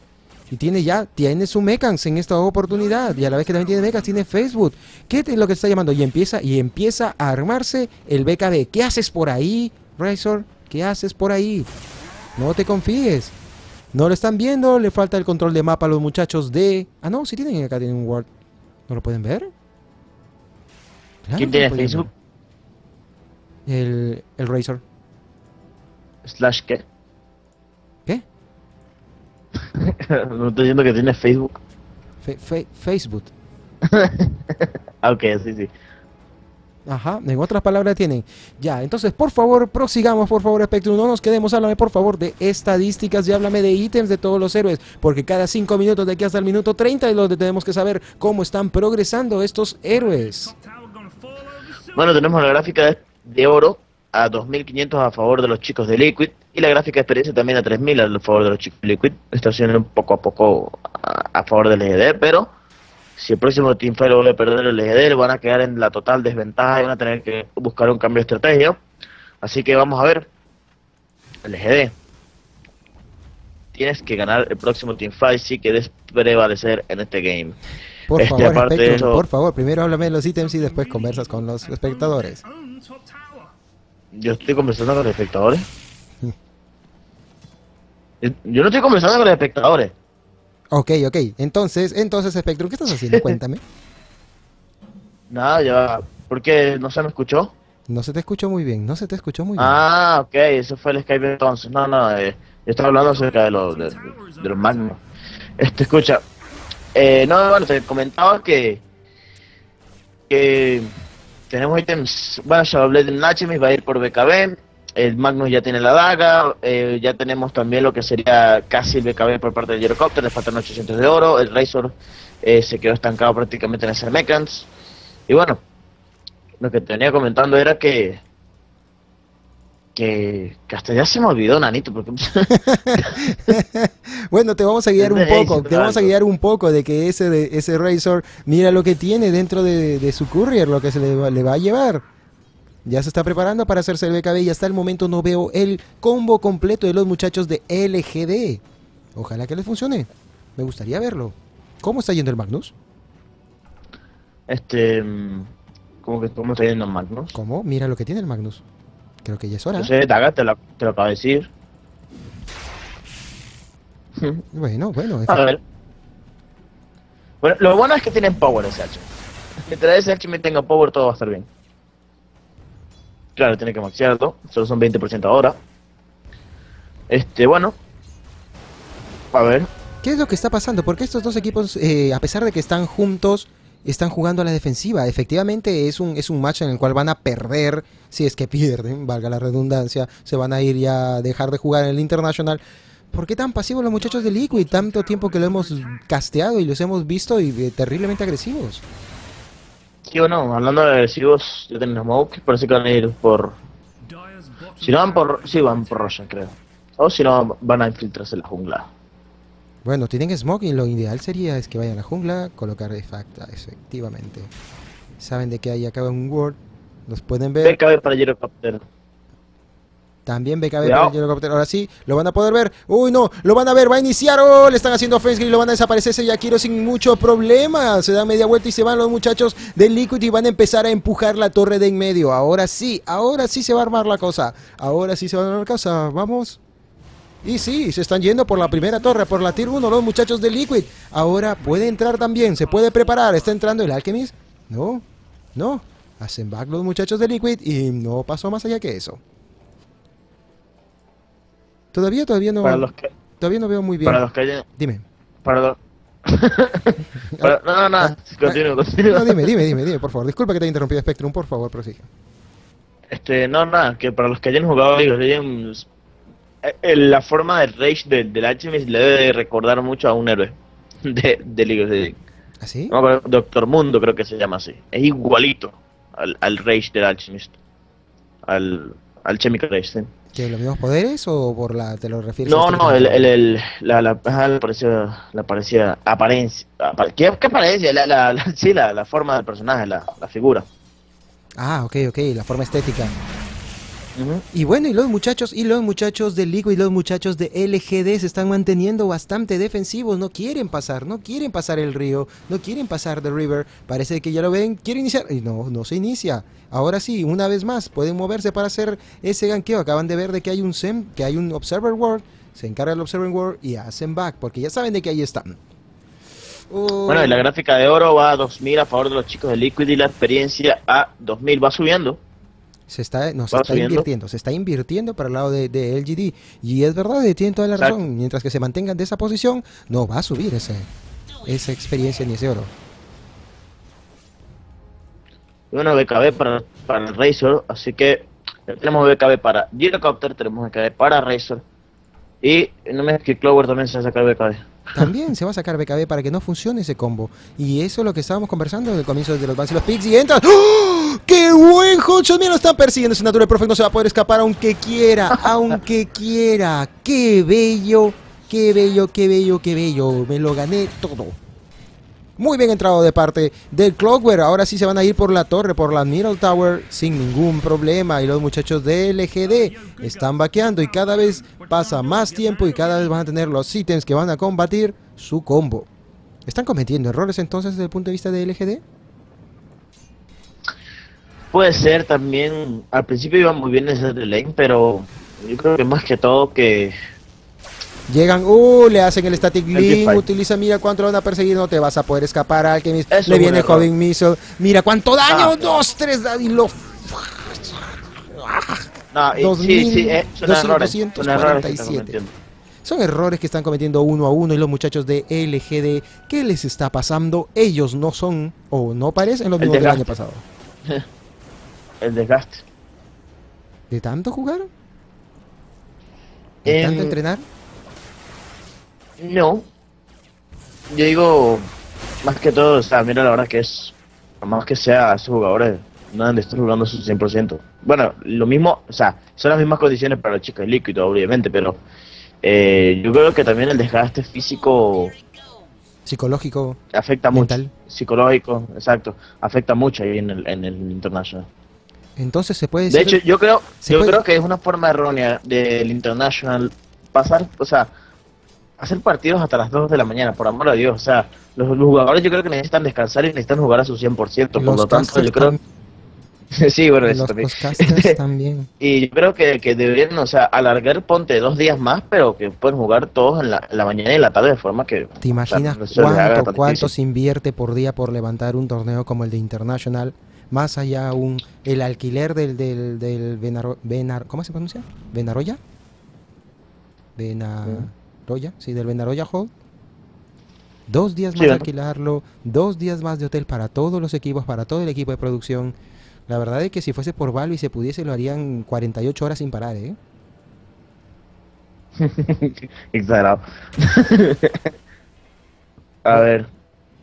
Y tiene ya, tiene su Mechans en esta oportunidad. Y a la vez que también tiene Mechans, tiene Facebook. ¿Qué es lo que está llamando? Y empieza, y empieza a armarse el BKB. ¿Qué haces por ahí, Razor? ¿Qué haces por ahí? No te confíes. No lo están viendo, le falta el control de mapa a los muchachos de... Ah, no, sí tienen acá, tienen un Word. ¿No lo pueden ver? Claro ¿Quién tiene Facebook? ver. El, el Razor. Slash qué. ¿Qué? no estoy diciendo que tiene Facebook. Fe- fe- Facebook. Ah, ok, sí, sí. Ajá, en otras palabras tienen. Ya, entonces por favor, prosigamos, por favor, Spectrum. No nos quedemos, háblame por favor de estadísticas y háblame de ítems de todos los héroes. Porque cada 5 minutos de aquí hasta el minuto 30 es donde tenemos que saber cómo están progresando estos héroes. Bueno, tenemos la gráfica de, oro a 2500 a favor de los chicos de Liquid y la gráfica de experiencia también a 3000 a favor de los chicos de Liquid. Está siendo un poco a poco a, a favor del EGD, pero si el próximo Teamfight lo vuelve a perder el EGD, van a quedar en la total desventaja y van a tener que buscar un cambio de estrategia. Así que vamos a ver. El EGD. Tienes que ganar el próximo Teamfight si quieres prevalecer en este game. Por Este, favor, aparte de Spectrum, eso- por favor, primero háblame de los ítems y después conversas con los espectadores. Yo estoy conversando con los espectadores. Yo no estoy conversando con los espectadores. Ok, ok. Entonces, entonces, Spectrum, ¿qué estás haciendo? Cuéntame. Nada, ya. ¿Por qué no se me escuchó? No se te escuchó muy bien, no se te escuchó muy bien. Ah, ok, eso fue el Skype entonces. No, no, eh, yo estaba hablando acerca de los, de, de los magnos. Este, escucha. Eh, no, bueno, te comentaba que. que tenemos ítems. Bueno, Shadow Blade en Alchemist va a ir por BKB. El Magnus ya tiene la daga. eh, ya tenemos también lo que sería casi el BKB por parte del Gyrocopter. Le faltan 800 de oro. El Razor eh, se quedó estancado prácticamente en ese Mechans. Y bueno, lo que te venía comentando era que que, que hasta ya se me olvidó, Nanito, porque Bueno, te vamos a guiar un poco, te vamos a guiar un poco de que ese de, ese Razor, mira lo que tiene dentro de, de su courier, lo que se le va, le va a llevar. Ya se está preparando para hacerse el BKB y hasta el momento no veo el combo completo de los muchachos de LGD. Ojalá que les funcione. Me gustaría verlo. ¿Cómo está yendo el Magnus? este mm, como que cómo está yendo el Magnus. ¿Cómo? Mira lo que tiene el Magnus. Creo que ya es hora. No sé, Daga, te lo, te lo acabo de decir. Bueno, bueno. en A ver. Bueno, lo bueno es que tienen power ese H. Mientras ese H me tenga power, todo va a estar bien. Claro, tiene que maxearlo. Solo son 20% ahora. Este, bueno. A ver. ¿Qué es lo que está pasando? Porque estos dos equipos, eh, a pesar de que están juntos, están jugando a la defensiva. Efectivamente, es un, es un match en el cual van a perder, si es que pierden, valga la redundancia, se van a ir ya a dejar de jugar en el International. ¿Por qué tan pasivos los muchachos de Liquid? Tanto tiempo que lo hemos casteado y los hemos visto y eh, terriblemente agresivos. Sí o no, hablando de agresivos, ya tienen Smoke. Parece que van a ir por. Si no van por. Sí, van por Roshan, creo. O si no, van a infiltrarse en la jungla. Bueno, tienen Smoke y lo ideal sería es que vayan a la jungla, colocar Efacta, efectivamente. Saben de que hay acá un Word, los pueden ver. BKB para. También BKB para el Gyrocopter. Ahora sí, lo van a poder ver. Uy, no, lo van a ver, va a iniciar. Oh, le están haciendo offense y lo van a desaparecer ese Yakiro sin mucho problema. Se da media vuelta y se van los muchachos de Liquid y van a empezar a empujar la torre de en medio. Ahora sí, ahora sí se va a armar la cosa. Ahora sí se va a armar la cosa. Vamos. Y sí, se están yendo por la primera torre, por la tier 1, los muchachos de Liquid. Ahora puede entrar también, se puede preparar. ¿Está entrando el Alchemist? No, no. Hacen back los muchachos de Liquid y no pasó más allá que eso. Todavía, todavía no, Para los que, todavía no veo muy bien. para los que hayan. Dime. Para los. para- no, no, no. Ah, Continúo, ah, continúo. No, dime, dime, dime, dime, por favor. Disculpa que te haya interrumpido Spectrum, por favor, prosigue. Este, no, nada, que para los que hayan jugado League of Legends, eh, eh, la forma de Rage de- del Alchemist le debe recordar mucho a un héroe de, de League of Legends. ¿Así? No, pero Doctor Mundo creo que se llama así. Es igualito al, al Rage del Alchemist. Al, al Chemical Rage, sí. ¿Que los mismos poderes o por la te lo refieres? No, no, el, el, el, la, la, la parecía, la parecía apariencia, apa- ¿qué, qué apariencia? La, la, la- sí, la, la forma del personaje, la, la figura. Ah, ok, ok, la forma estética. Y bueno, y los muchachos, y los muchachos de Liquid y los muchachos de LGD se están manteniendo bastante defensivos, no quieren pasar, no quieren pasar el río, no quieren pasar The River, parece que ya lo ven, quiere iniciar, y no, no se inicia. Ahora sí, una vez más, pueden moverse para hacer ese ganqueo, acaban de ver de que hay un SEM, que hay un Observer World, se encarga el Observer World y hacen back, porque ya saben de que ahí están. Bueno, y la gráfica de oro va a 2000 a favor de los chicos de Liquid y la experiencia a 2000 va subiendo. Se está, no, se está subiendo. invirtiendo, se está invirtiendo para el lado de, de LGD. Y es verdad, tienen toda la Exacto. razón. Mientras que se mantengan de esa posición, no va a subir ese, esa experiencia ni ese oro. y una BKB para, para el Razor, así que tenemos BKB para Gyrocopter, tenemos BKB para Razor, y no me que Clover también se va a sacar BKB. También se va a sacar BKB para que no funcione ese combo. Y eso es lo que estábamos conversando en el comienzo de los Vans y los Pigs. Y entran. ¡Oh! ¡Qué buen Hotshot! Mira, lo están persiguiendo. Ese Natural Perfect no se va a poder escapar aunque quiera. aunque quiera. ¡Qué bello! ¡Qué bello, qué bello, qué bello! Me lo gané todo. Muy bien entrado de parte del Clockwork. Ahora sí se van a ir por la torre, por la Middle Tower sin ningún problema. Y los muchachos de LGD están vaqueando y cada vez pasa más tiempo y cada vez van a tener los ítems que van a combatir su combo. ¿Están cometiendo errores entonces desde el punto de vista de LGD? Puede ser también, al principio iban muy bien el lane, pero yo creo que más que todo que Llegan, uh, le hacen el static link, utiliza, mira cuánto lo van a perseguir, no te vas a poder escapar, Alchemist, Eso le viene. Joven Missile, mira cuánto daño, Ah. dos, tres, y lo... No, y- 2000, sí, sí, eh, son errores, son errores que están 247. cometiendo. Son errores que están cometiendo uno a uno y los muchachos de LGD, ¿qué les está pasando? Ellos no son, o no parecen los mismos del año pasado. El desgaste. ¿De tanto jugar? ¿De Em, tanto entrenar? No. Yo digo, más que todo, o sea, mira la verdad que es, más que sea, esos jugadores no han de estar jugando su 100%. Bueno, lo mismo, o sea, son las mismas condiciones para los chicos de líquido, obviamente, pero eh, yo creo que también el desgaste físico Psicológico, afecta mucho. Psicológico, exacto, afecta mucho ahí en el, en el International. Entonces se puede De decir... hecho, yo creo, yo puede- creo que es una forma errónea del International pasar, o sea, hacer partidos hasta las 2 de la mañana, por amor a Dios. O sea, los, los jugadores yo creo que necesitan descansar y necesitan jugar a su 100%. Por los lo tanto, yo creo... sí, bueno, eso también. y yo creo que, que deberían, o sea, alargar, ponte dos días más, pero que pueden jugar todos en la, en la mañana y en la tarde de forma que... ¿Te imaginas no se les haga cuánto, se invierte por día por levantar un torneo como el de International? Más allá un el alquiler del del, del Benaro- Benar- ¿cómo se pronuncia? Benaroya. Benaroya, sí, del Benaroya Hall. Dos días Sí, más de alquilarlo, dos días más de hotel para todos los equipos, para todo el equipo de producción. La verdad es que si fuese por Valve y se pudiese lo harían 48 horas sin parar, ¿eh? Exagerado. a ver.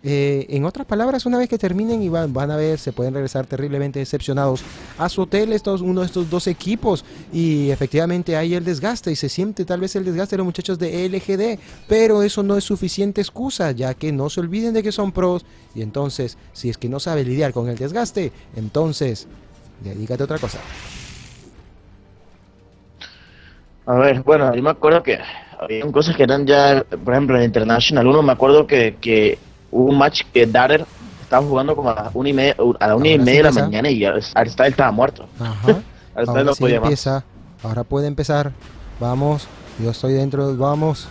Eh, en otras palabras, una vez que terminen y van, van a ver, se pueden regresar terriblemente decepcionados a su hotel estos, uno de estos dos equipos. Y efectivamente hay el desgaste y se siente tal vez el desgaste de los muchachos de LGD, pero eso no es suficiente excusa ya que no se olviden de que son pros. Y entonces si es que no sabe lidiar con el desgaste, entonces dedícate a otra cosa. A ver, bueno, yo me acuerdo que había cosas que eran ya, por ejemplo, en International. 1 me acuerdo que, que hubo un match que Darer estaba jugando como a las una y media, a la una y sí media de la mañana y Aristal estaba muerto. Ajá. Ahora no sí podía más. empieza. Ahora puede empezar. Vamos. Yo estoy dentro. Vamos.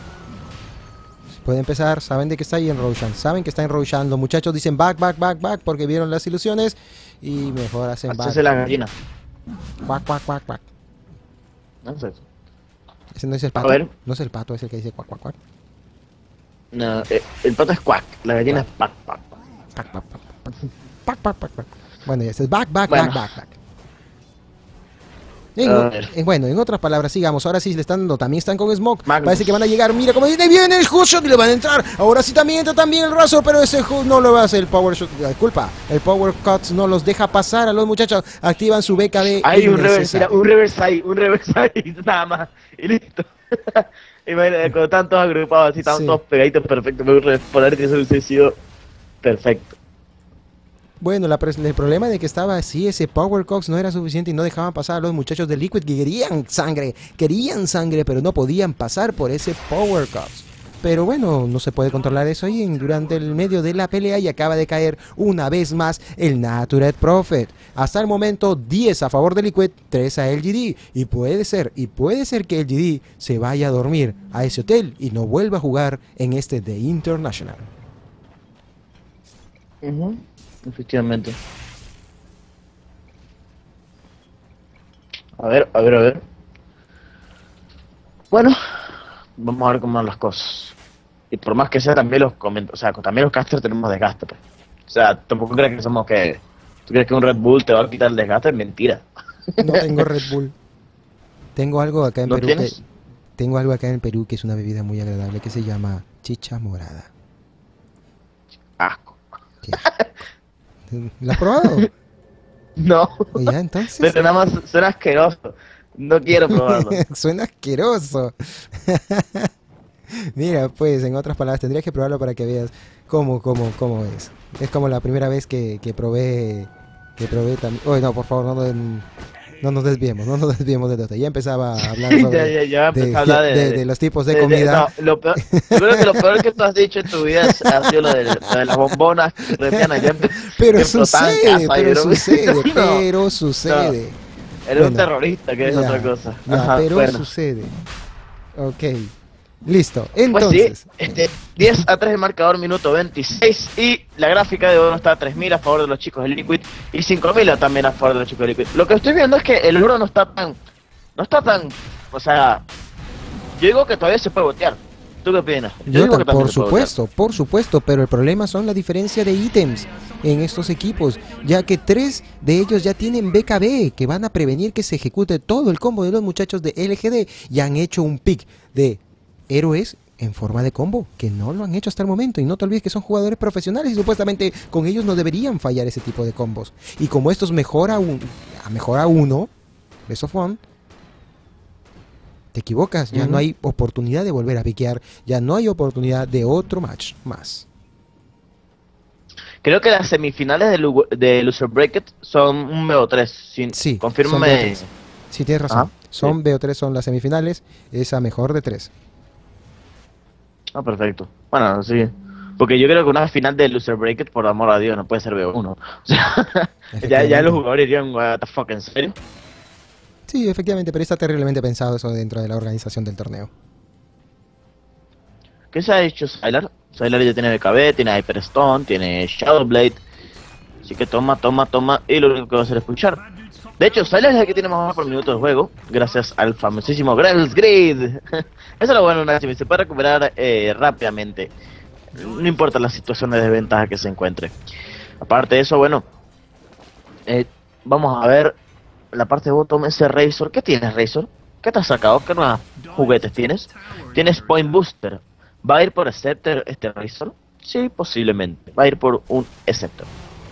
Puede empezar. Saben de que está ahí en Roshan. Saben que está en Roshan. Los muchachos dicen back, back, back, back. Porque vieron las ilusiones. Y mejor hacen back. Hacerse la gallina. Cuac, cuac, cuac, cuac. No sé. Ese no es el A pato. ver. No es el pato, es el que dice cuac, cuac, cuac. No, eh, el pato es cuac, la gallina es pac, pac, pac. Pac, pac, pac, pac. Bueno, ya está. Back, back, back, back, back. En- A en- bueno, en otras palabras, sigamos. Ahora sí le están dando, también están con Smoke. Magnus. Parece que van a llegar. Mira cómo viene, viene el hook shot y le van a entrar. Ahora sí también entra también el raso, pero ese no lo hace el power shot. Disculpa, el power cuts no los deja pasar a los muchachos. Activan su BKB. Hay un reverse, un reverse ahí, un reverse ahí, nada más, y listo. Imagínate, cuando están todos agrupados así, Sí. todos pegaditos perfecto, me gusta poner que eso hubiese sido perfecto. Bueno, la el problema de que estaba así, ese Power Cox no era suficiente y no dejaban pasar a los muchachos de Liquid que querían sangre, querían sangre, pero no podían pasar por ese Power Cox. Pero bueno, no se puede controlar eso en- durante el medio de la pelea y acaba de caer una vez más el Natured Prophet. Hasta el momento 10 a favor de Liquid, 3 a LGD. Y puede ser, y puede ser que LGD se vaya a dormir a ese hotel y no vuelva a jugar en este The International. Efectivamente. A ver, a ver, a ver. Bueno, vamos a ver cómo van las cosas. Y por más que sea también los o sea, también los casters tenemos desgaste, pues. O sea, tampoco crean que somos que ¿Tú crees que un Red Bull te va a quitar el desgaste? Es mentira. No tengo Red Bull. Tengo algo acá en ¿No Perú tienes? que tengo algo acá en Perú que es una bebida muy agradable que se llama chicha morada. Asco. Qué. ¿La has probado? No. Ya, entonces. Pero nada más suena asqueroso. No quiero probarlo. Suena asqueroso. Mira, pues, en otras palabras, tendrías que probarlo para que veas cómo, cómo, cómo es. Es como la primera vez que, que probé, que probé también. Oye, no, por favor, no, nos- no nos desviemos, no nos desviemos de esto. Ya empezaba a hablar ya, sobre ya, ya de, empecé a hablar de, de- de los tipos de comida. no, lo peor, yo creo que lo peor que tú has dicho en tu vida ha sido lo de, lo las bombonas Pero sucede, pero sucede, pero sucede. Eres un terrorista, que es Ya, otra cosa. ya, Ajá, pero bueno. sucede. Ok. Listo. Pues Entonces, sí, este, 10 a 3 el marcador, minuto 26. Y la gráfica de oro está a 3.000 a favor de los chicos de Liquid y 5.000 también a favor de los chicos de Liquid. Lo que estoy viendo es que el oro no está tan. No está tan. O sea. Yo digo que todavía se puede botear. ¿Tú qué opinas? Yo por supuesto, por supuesto, pero el problema son la diferencia de ítems en estos equipos, ya que tres de ellos ya tienen BKB, que van a prevenir que se ejecute todo el combo de los muchachos de LGD y han hecho un pick de héroes en forma de combo, que no lo han hecho hasta el momento. Y no te olvides que son jugadores profesionales y supuestamente con ellos no deberían fallar ese tipo de combos. Y como estos mejora, un, a mejora uno, Best of One, te equivocas, ya no hay oportunidad de volver a piquear, ya no hay oportunidad de otro match más. Creo que las semifinales de, de Loser Bracket son un BO3. Sí, Sí, confírmame. son BO3. Sí, tienes razón. Ajá, son BO3, son las semifinales, esa mejor de tres. Ah, perfecto. Bueno, sí. Porque yo creo que una final de Loser Bracket, por amor a Dios, no puede ser BO1. O sea, ya, ya los jugadores dirían, what the fuck, ¿en serio? Sí, efectivamente, pero está terriblemente pensado eso dentro de la organización del torneo. ¿Qué se ha hecho Sylar? Sylar ya tiene BKB, tiene Hyperstone, tiene Shadowblade. Así que toma, toma, toma. Y lo único que va a hacer es escuchar. De hecho, Sylar es el que tiene más por minuto de juego. Gracias al famosísimo Graves Grid. Eso es lo bueno, Nachimi. Se puede recuperar eh, rápidamente. No importa la situación de desventaja que se encuentre. Aparte de eso, bueno. eh, vamos a ver la parte de bottom. Ese Razor. ¿Qué tienes, Razor? ¿Qué te has sacado? ¿Qué nuevos juguetes tienes? Tienes Point Booster. ¿Va a ir por Scepter este Razor? Sí, posiblemente. Va a ir por un Scepter.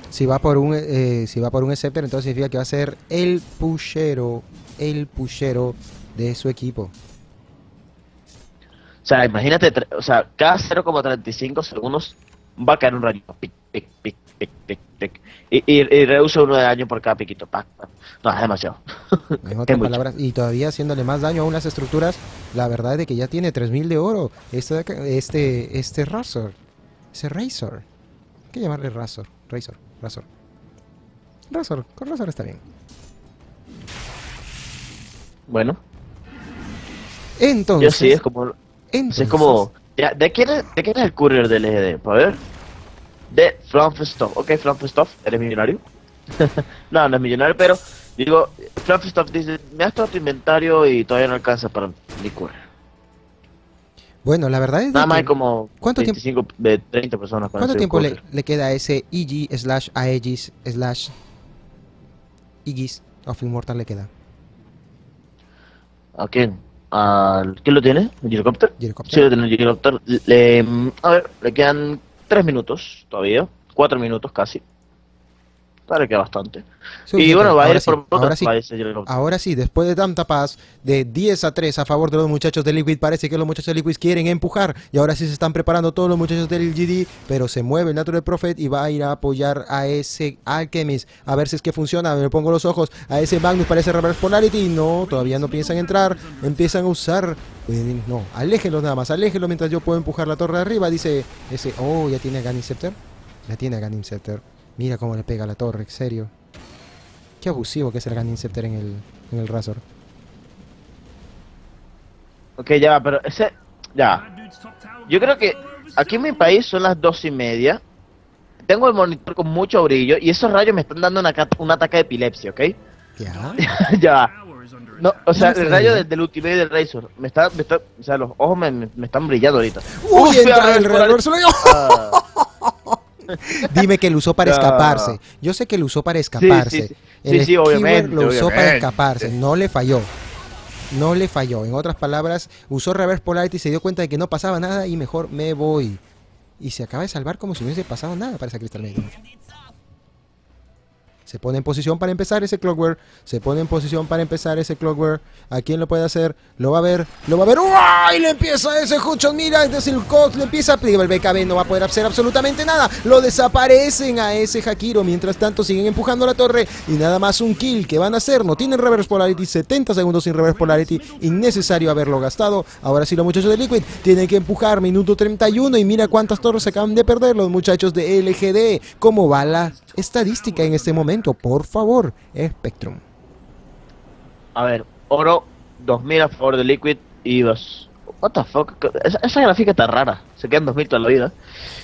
Si va por un eh, si va por un Scepter, entonces significa que va a ser el pushero, el pushero de su equipo. O sea, imagínate, o sea, cada 0,35 segundos va a caer un rayo. Pic, pic, pic, pic, pic, pic. Y, y, y reduce uno de daño por cada piquito. Pac, pac. No, es demasiado. En otras palabras, y todavía haciéndole más daño aún las estructuras, la verdad es de que ya tiene 3000 de oro. Este, este, este Razor, ese Razor, hay que llamarle Razor, Razor, Razor. Razor, con Razor está bien. Bueno, Entonces, yo sí, es como... entonces, es como... ya, ¿de, quién es, ¿De quién es el courier del EGD? A ver. De Flamfestoff. Ok, Flamfestoff, ¿eres millonario? no, no es millonario, pero... Digo, Flamfestoff dice, me has todo tu inventario y todavía no alcanza para mi. Bueno, la verdad es Nada más que- hay como ¿Cuánto tiempo- 25 de 30 personas para ¿Cuánto tiempo le, queda a ese EG slash Aegis slash Igis of Immortal le queda? ¿A quién? ¿Al quién lo tiene? ¿El? Gyrocopter. Sí, lo tiene el Gyrocopter. Le, a ver, le quedan 3 minutos todavía. 4 minutos casi. Todavía queda bastante. Y bueno, va a Ahora ir sí, por ahora sí. Ahora después de tanta paz, de 10 a 3 a favor de los muchachos de Liquid, parece que los muchachos de Liquid quieren empujar. Y ahora sí se están preparando todos los muchachos del GD, pero se mueve el Natural Prophet y va a ir a apoyar a ese Alchemist. A ver si es que funciona. Me pongo los ojos a ese Magnus para ese Reverse Polarity. No, todavía no piensan entrar. Empiezan a usar. eh, No, aléjenlos nada más, aléjenlos mientras yo puedo empujar la torre de arriba. Dice ese. Oh, ya tiene a Ganin Scepter. Ya tiene a Ganin Scepter. Mira cómo le pega a la torre, en serio. Qué abusivo que es el Ganin Scepter en el, en el Razor. Ok, ya va, pero ese. Ya. Yo creo que aquí en mi país son las 2 y media. Tengo el monitor con mucho brillo y esos rayos me están dando una un ataque de epilepsia, ¿ok? Ya. ya va. No, o sea, el rayo del, del Ultimate del Razor. Me está, me está, o sea, los ojos me, me- me están brillando ahorita. ¡Uy, Uf, entra el reverso! Ah, Dime que lo usó para escaparse. Yo sé que lo usó para escaparse. sí. Sí, obviamente, lo usó para escaparse. No le falló. No le falló. En otras palabras, usó Reverse Polarity, se dio cuenta de que no pasaba nada y mejor me voy. Y se acaba de salvar como si no hubiese pasado nada para esa Maiden. Se pone en posición para empezar ese Clockwork. Se pone en posición para empezar ese Clockwork. ¿A quién lo puede hacer? Lo va a ver. Lo va a ver. ¡Uy! Le empieza ese Hudson. Mira, desde el Cox le empieza a pedir. El BKB no va a poder hacer absolutamente nada. Lo desaparecen a ese Hakiro. Mientras tanto siguen empujando la torre. Y nada más un kill que van a hacer. No tienen Reverse Polarity. 70 segundos sin Reverse Polarity. Innecesario haberlo gastado. Ahora sí los muchachos de Liquid tienen que empujar. Minuto 31. Y mira cuántas torres se acaban de perder los muchachos de LGD. ¿Cómo va la estadística en este momento? Por favor, Spectrum. A ver, oro 2000 a favor de Liquid y dos. What the fuck? Esa, gráfica está rara. Se quedan 2000 toda la vida.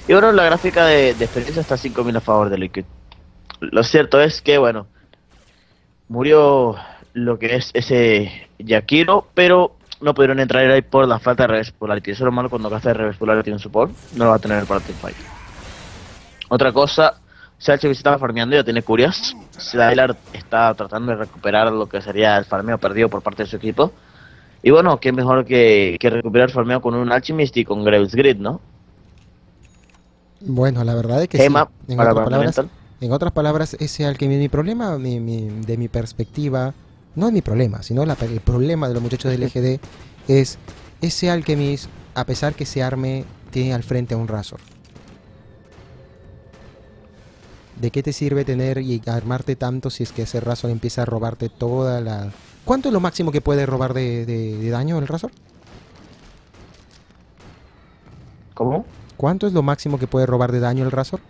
Y oro, la gráfica de, de experiencia está 5000 a favor de Liquid. Lo cierto es que, bueno, murió lo que es ese Yakiro, pero no pudieron entrar ahí por la falta de reverse polarity. Eso es lo malo cuando gasta reverse polarity en support. No lo va a tener para teamfight. Otra cosa, Salchi estaba farmeando, ya tiene curias. Slylar está tratando de recuperar lo que sería el farmeo perdido por parte de su equipo. Y bueno, qué mejor que, que recuperar el farmeo con un Alchemist y con Graves Grid, ¿no? Bueno, la verdad es que Gema sí. En para otras, palabras, en otras palabras, ese al que mi, mi problema, mi- mi- de mi perspectiva, no es mi problema, sino la- el problema de los muchachos del EGD es ese Alchemist, a pesar que se arme, tiene al frente a un Razor. ¿De qué te sirve tener y armarte tanto si es que ese Razor empieza a robarte toda la... ¿Cuánto es lo máximo que puede robar de, de- de daño el Razor? ¿Cómo? ¿Cuánto es lo máximo que puede robar de daño el Razor?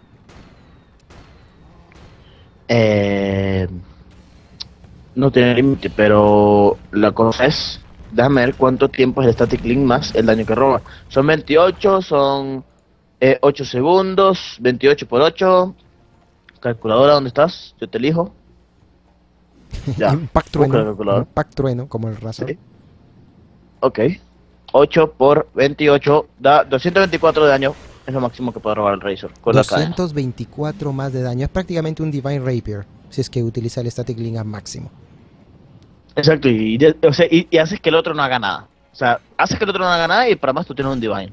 Eh, no tiene límite, pero la cosa es, déjame ver cuánto tiempo es el static link más el daño que roba. Son 28, son eh, 8 segundos, 28 por 8. Calculadora, ¿dónde estás? Yo te elijo. Ya, Impact trueno, impact trueno, como el Razor. Sí. Ok. 8 por 28 da 224 de daño. Es lo máximo que puede robar el Razor. Con la cadena. 224 más de daño. Es prácticamente un Divine Rapier. Si es que utiliza el Static Link al máximo. Exacto, y, de- o sea, y, y haces que el otro no haga nada. O sea, haces que el otro no haga nada y para más tú tienes un Divine.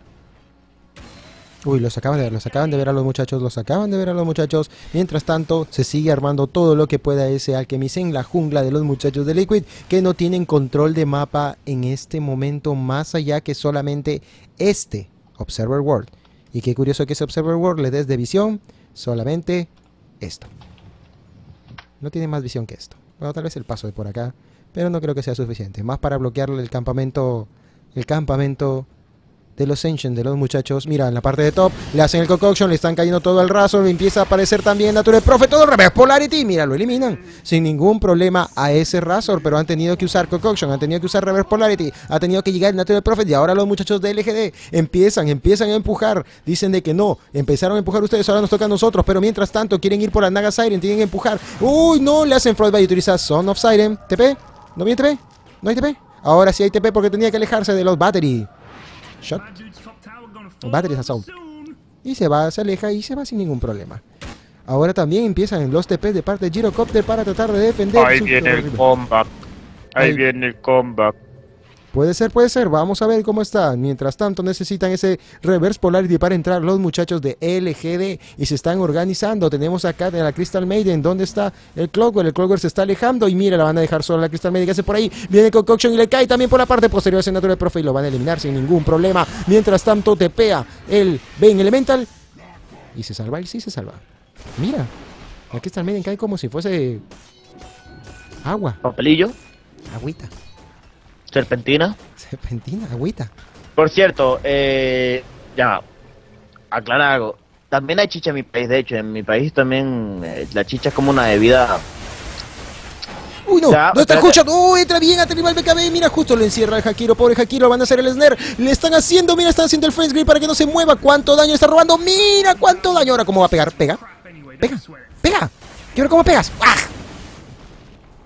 Uy, los acaban de ver, los acaban de ver a los muchachos, los acaban de ver a los muchachos. Mientras tanto, se sigue armando todo lo que pueda ese Alchemist en la jungla de los muchachos de Liquid, que no tienen control de mapa en este momento, más allá que solamente este Observer World. Y qué curioso que ese Observer World le des de visión solamente esto. No tiene más visión que esto. Bueno, tal vez el paso de por acá, pero no creo que sea suficiente. Más para bloquearle el campamento, el campamento de los Ancient, de los muchachos. Mira, en la parte de top le hacen el concoction, le están cayendo todo el raso, empieza a aparecer también Nature Prophet, todo revés, Polarity, mira, lo eliminan sin ningún problema a ese Razor, pero han tenido que usar concoction, han tenido que usar Reverse Polarity, ha tenido que llegar el Nature Prophet y ahora los muchachos de LGD empiezan, empiezan a empujar, dicen de que no, empezaron a empujar ustedes, ahora nos toca a nosotros, pero mientras tanto quieren ir por la Naga Siren, tienen que empujar. Uy, no, le hacen Frostbite y utiliza Son of Siren, TP, ¿no viene TP? ¿No hay TP? Ahora sí hay TP porque tenía que alejarse de los Battery. Shot. Batteries Assault. Y se va, se aleja y se va sin ningún problema. Ahora también empiezan los TP de parte de Girocopter para tratar de defender. Ahí su viene el comeback. Ahí Ahí. viene el comeback. Puede ser, puede ser. Vamos a ver cómo está. Mientras tanto necesitan ese reverse polarity para entrar los muchachos de LGD y se están organizando. Tenemos acá de la Crystal Maiden. ¿Dónde está el Clockwork? El Clockwork se está alejando y mira, la van a dejar sola la Crystal Maiden. que hace por ahí? Viene Concoction y le cae también por la parte posterior ese Natural Profe y lo van a eliminar sin ningún problema. Mientras tanto tepea el Ben Elemental y se salva y sí se salva. Mira, la Crystal Maiden cae como si fuese agua, Papelillo, agüita, serpentina. serpentina, agüita. Por cierto, eh, ya, aclara algo. También hay chicha en mi país, de hecho, en mi país también eh, la chicha es como una bebida. Uy, no, Ya, no está espérate. escuchando. Uy, entra bien a el BKB. Mira, justo lo encierra el Hakiro. Pobre Hakiro, van a hacer el snare. Le están haciendo, mira, están haciendo el face grip para que no se mueva. ¿Cuánto daño está robando? Mira, cuánto daño. Ahora, ¿cómo va a pegar? Pega, pega, pega. Quiero ver cómo pegas. ¡Ah!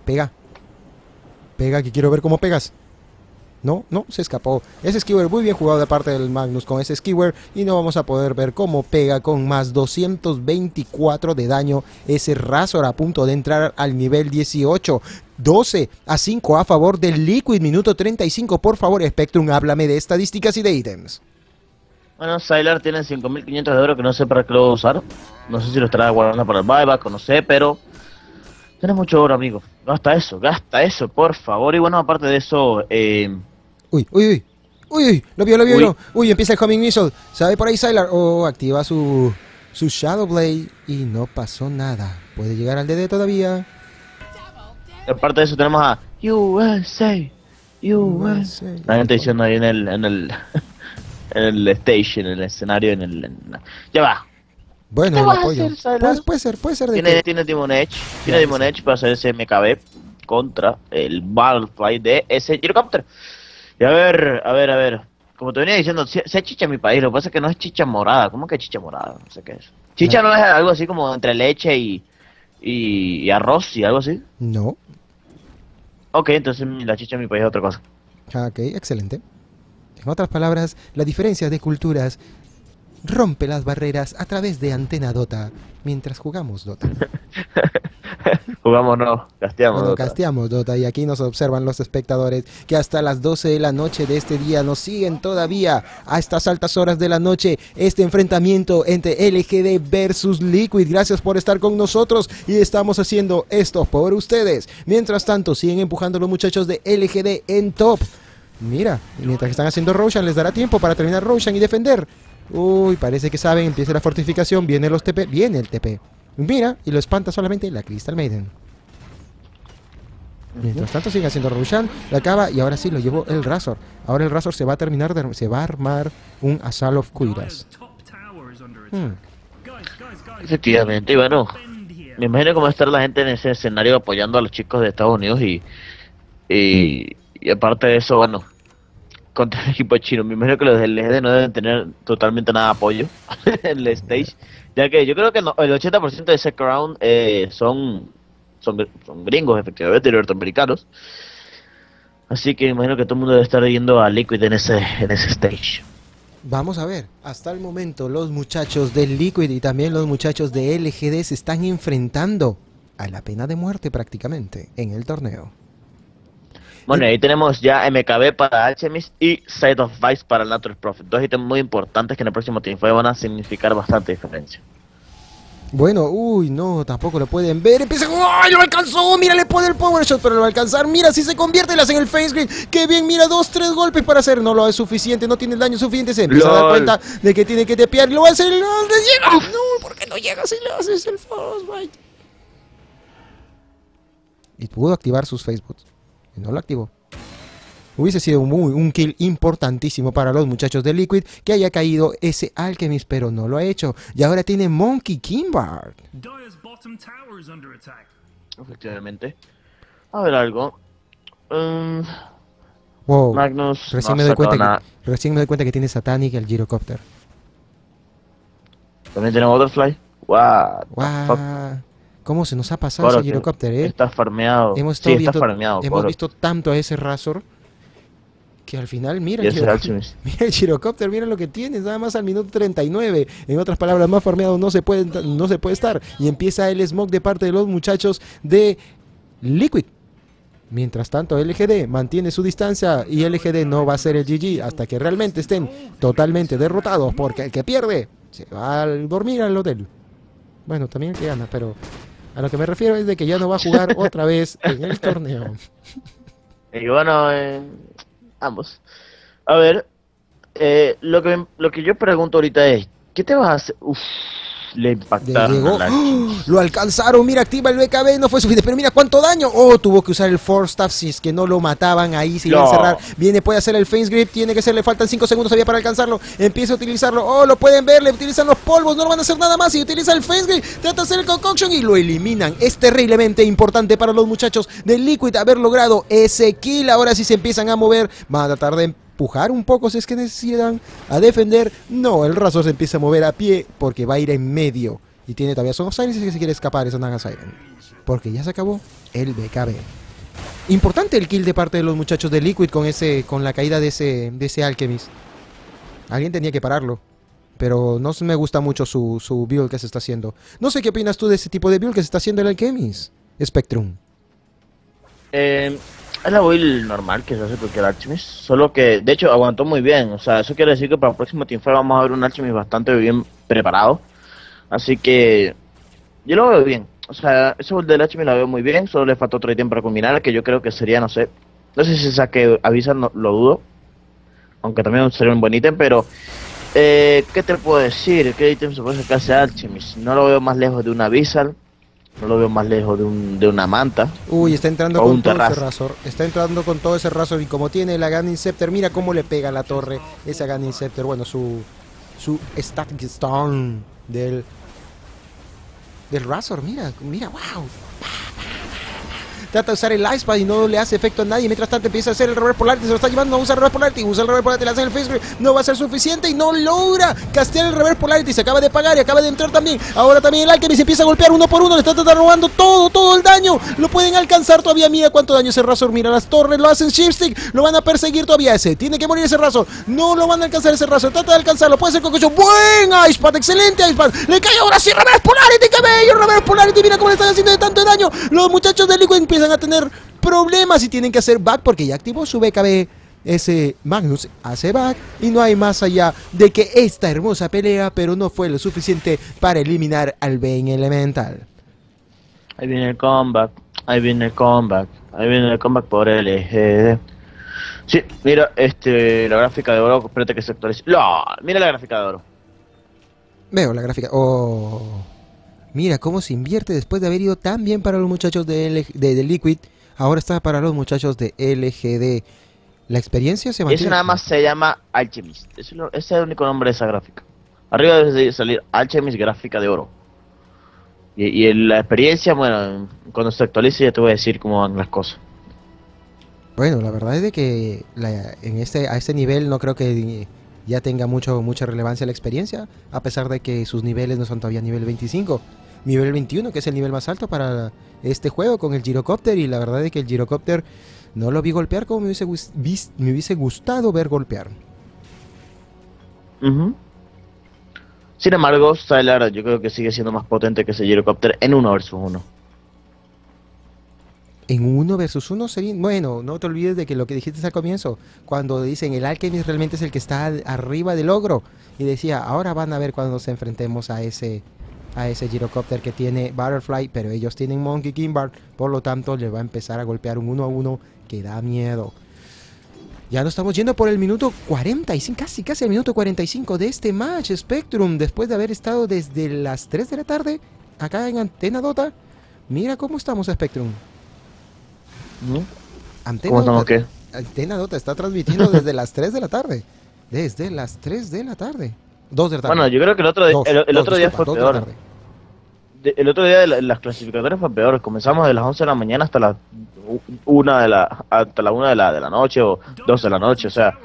Pega, pega, que quiero ver cómo pegas. No, no, se escapó. Ese Skewer muy bien jugado de parte del Magnus con ese Skewer y no vamos a poder ver cómo pega con más 224 de daño ese Razor a punto de entrar al nivel 18. 12 a 5 a favor del Liquid, minuto 35. Por favor, Spectrum, háblame de estadísticas y de ítems. Bueno, Sylar tiene 5.500 de oro que no sé para qué lo va a usar. No sé si lo estará guardando para el buyback o no sé, pero... Tiene mucho oro, amigo. Gasta eso, gasta eso, por favor. Y bueno, aparte de eso, eh... Uy, uy, uy. Uy, uy, lo vio, lo vio, Uy. no. Uy, empieza el Homing Missile. ¿Sabe por ahí Sylar? O activa su, su Shadow Blade y no pasó nada. Puede llegar al DD todavía. aparte de eso tenemos a USA, USA. La gente diciendo ahí en el, en el, en el stage, en el escenario, en el... en Ya va. Bueno, ¿Qué el vas a apoyo. hacer? Pues puede ser, puede ser de Tiene, que- tiene Demon Edge, tiene Demon. Edge para hacer ese MKB contra el Battlefly de ese Gyrocopter. Y a ver, a ver, a ver. Como te venía diciendo, se, se chicha en mi país, lo que pasa es que no es chicha morada. ¿Cómo que chicha morada? No sé qué es. Chicha no es algo así como entre leche y, y, y arroz y algo así. No. Ok, entonces la chicha en mi país es otra cosa. Ah, Ok, excelente. En otras palabras, la diferencia de culturas rompe las barreras a través de Antena Dota mientras jugamos Dota. Jugamos no, casteamos. Cuando Dota. casteamos Dota y aquí nos observan los espectadores que hasta las 12 de la noche de este día nos siguen todavía a estas altas horas de la noche este enfrentamiento entre LGD versus Liquid. Gracias por estar con nosotros y estamos haciendo esto por ustedes. Mientras tanto, siguen empujando los muchachos de LGD en top. Mira, mientras que están haciendo Roshan, les dará tiempo para terminar Roshan y defender. Uy, parece que saben, empieza la fortificación, viene los TP, viene el TP. Mira, y lo espanta solamente la Crystal Maiden. Mientras tanto sigue haciendo Roshan, la acaba y ahora sí lo llevó el Razor. Ahora el Razor se va a terminar, de- se va a armar un Assault of Cuiras. Hmm. Efectivamente, y bueno, me imagino cómo va a estar la gente en ese escenario apoyando a los chicos de Estados Unidos y, y, y aparte de eso, bueno, contra el equipo chino. Me imagino que los del LGD no deben tener totalmente nada de apoyo en el stage, ya que yo creo que no- el 80% de ese crowd eh, son, son, son gringos, efectivamente, norteamericanos. Así que me imagino que todo el mundo debe estar yendo a Liquid en ese, en ese stage. Vamos a ver, hasta el momento los muchachos de Liquid y también los muchachos de LGD se están enfrentando a la pena de muerte prácticamente en el torneo. Bueno, ahí tenemos ya MKB para Alchemist y Side of Vice para el Natural Prophet. Dos ítems muy importantes que en el próximo Fight van a significar bastante diferencia. Bueno, uy, no, tampoco lo pueden ver. Empieza, ¡ay, lo alcanzó! Mira, le pone el power shot, pero lo va a alcanzar. Mira, si se convierte, le hacen el face grip. ¡Qué bien! Mira, dos, tres golpes para hacer. No lo es suficiente, no tiene el daño suficiente. Se empieza a dar cuenta de que tiene que tepear. Lo va a hacer. ¡No, no llega! No, ¿por qué no llega si le haces el frostbite? Y pudo activar sus Facebook. Y no lo activó. Hubiese sido muy, un kill importantísimo para los muchachos de Liquid que haya caído ese Alchemist, pero no lo ha hecho. Y ahora tiene Monkey Kimbard. Efectivamente. A ver algo. Mm, Wow. Magnus Recién, no me doy cuenta nada. que, recién me doy cuenta que tiene Satanic el Gyrocopter. También tenemos Butterfly. What? Wow. ¿Cómo se nos ha pasado Coro, ese Gyrocopter, eh? Está farmeado. Hemos, sí, está viendo- farmeado. hemos visto tanto a ese Razor que al final, mira, el mira el Gyrocopter, mira lo que tienes, nada más al minuto 39. En otras palabras, más farmeado no se puede, no se puede estar. Y empieza el smoke de parte de los muchachos de Liquid. Mientras tanto, LGD mantiene su distancia y LGD no va a ser el GG hasta que realmente estén totalmente derrotados, porque el que pierde se va a dormir al hotel. Bueno, también el que gana, pero a lo que me refiero es de que ya no va a jugar otra vez en el torneo. Y bueno, eh, ambos. A ver, eh, lo que lo que yo pregunto ahorita es, ¿qué te vas a hacer? Uf, le impactaron. ¡Oh! Lo alcanzaron. Mira, activa el BKB. No fue suficiente. Pero mira cuánto daño. Oh, tuvo que usar el Force Staff. Si es que no lo mataban ahí, se iba a No. encerrar. Viene, puede hacer el Face Grip. Tiene que ser. Le faltan 5 segundos todavía para alcanzarlo. Empieza a utilizarlo. Oh, lo pueden ver. Le utilizan los polvos. No lo van a hacer nada más. Y utiliza el Face Grip. Trata de hacer el Concoction y lo eliminan. Es terriblemente importante para los muchachos de Liquid haber logrado ese kill. Ahora sí se empiezan a mover. Van a tratar de empujar un poco si es que necesitan a defender. No, el Razor se empieza a mover a pie porque va a ir en medio. Y tiene todavía Son of Silence que se quiere escapar esa Naga Siren. Porque ya se acabó el BKB. Importante el kill de parte de los muchachos de Liquid con ese con la caída de ese de ese Alchemist. Alguien tenía que pararlo. Pero no me gusta mucho su, su build que se está haciendo. No sé qué opinas tú de ese tipo de build que se está haciendo el Alchemist. Spectrum. Eh, es la build normal que se hace cualquier Alchemist, solo que de hecho aguantó muy bien, o sea, eso quiere decir que para el próximo Team Fight vamos a ver un Alchemist bastante bien preparado, así que yo lo veo bien, o sea, esa build del Alchemist la veo muy bien, solo le falta otro ítem para combinar, que yo creo que sería, no sé, no sé si saque Avisa, no, lo dudo, aunque también sería un buen ítem, pero eh, ¿qué te puedo decir? ¿Qué ítem se puede sacar ese Alchemist? No lo veo más lejos de una Abyssal, no lo veo más lejos de, un, de una manta. Uy, está entrando con todo ese razor. Está entrando con todo ese razor. Y como tiene la Gun Scepter, mira cómo le pega a la torre esa Gun Scepter. Bueno, su, su Static Stone del, del razor. Mira, mira, wow. Trata de usar el Icepad y no le hace efecto a nadie. Mientras tanto empieza a hacer el Reverse Polarity. Se lo está llevando a usar el Reverse Polarity. Usa el Reverse Polarity, le hace el Face. No va a ser suficiente y no logra castear el Reverse Polarity. Se acaba de pagar y acaba de entrar también. Ahora también el Alchemist empieza a golpear uno por uno. Le está tratando robando todo, todo el daño. Lo pueden alcanzar todavía. Mira cuánto daño ese Razor. Mira las torres. Lo hacen Shift Stick. Lo van a perseguir todavía ese. Tiene que morir ese Razor. No lo van a alcanzar ese Razor. Trata de alcanzarlo. Puede ser Cococho. Buen Icepad. Excelente Icepad. Le cae ahora sí Reverse Polarity. ¡Qué bello! Polarity. Mira cómo le están haciendo de tanto daño. Los muchachos de Liquid empiezan a tener problemas y tienen que hacer back porque ya activó su BKB. Ese Magnus hace back y no hay más allá de que esta hermosa pelea, pero no fue lo suficiente para eliminar al Bane Elemental. Ahí viene el comeback, ahí viene el comeback, ahí viene el comeback por LGD. Sí, mira, este, la gráfica de oro, espérate que se actualice. ¡No! Mira la gráfica de oro. Veo la gráfica. Oh. Mira cómo se invierte después de haber ido tan bien para los muchachos de, L- de, de Liquid. Ahora está para los muchachos de LGD. La experiencia se Y eso mantiene. nada más se llama Alchemist. Es ese es el único nombre de esa gráfica. Arriba debe de salir Alchemist gráfica de oro. Y, la experiencia, bueno, cuando se actualice ya te voy a decir cómo van las cosas. Bueno, la verdad es de que la- en este, a este nivel no creo que ya tenga mucho, mucha relevancia la experiencia, a pesar de que sus niveles no son todavía nivel 25. Nivel 21, que es el nivel más alto para este juego con el Gyrocopter, y la verdad es que el Gyrocopter no lo vi golpear como me hubiese, me hubiese gustado ver golpear. Sin embargo, Stylar yo creo que sigue siendo más potente que ese Gyrocopter en uno versus uno. En uno versus uno sería... Bueno, no te olvides de que lo que dijiste al comienzo, cuando dicen el Alchemist realmente es el que está arriba del ogro. Y decía, ahora van a ver cuando nos enfrentemos a ese a ese Gyrocopter que tiene Butterfly, pero ellos tienen Monkey Kimbar, por lo tanto le va a empezar a golpear un uno a uno que da miedo. Ya nos estamos yendo por el minuto 45, casi casi el minuto 45 de este match Spectrum, después de haber estado desde las 3 de la tarde acá en Antena Dota. Mira cómo estamos Spectrum. ¿Mm? Antena ¿Cómo estamos Dota, qué? Antena Dota está transmitiendo desde las 3 de la tarde. Desde las 3 de la tarde. 2 de la tarde. Bueno, yo creo que el otro, Dos, el, el dos, otro día fue dos de la peor. tarde. De- el otro día de la- las clasificatorias fue peor. Comenzamos de las 11 de la mañana hasta las una de la hasta la 1 de la de la noche o 2 de la noche, o sea.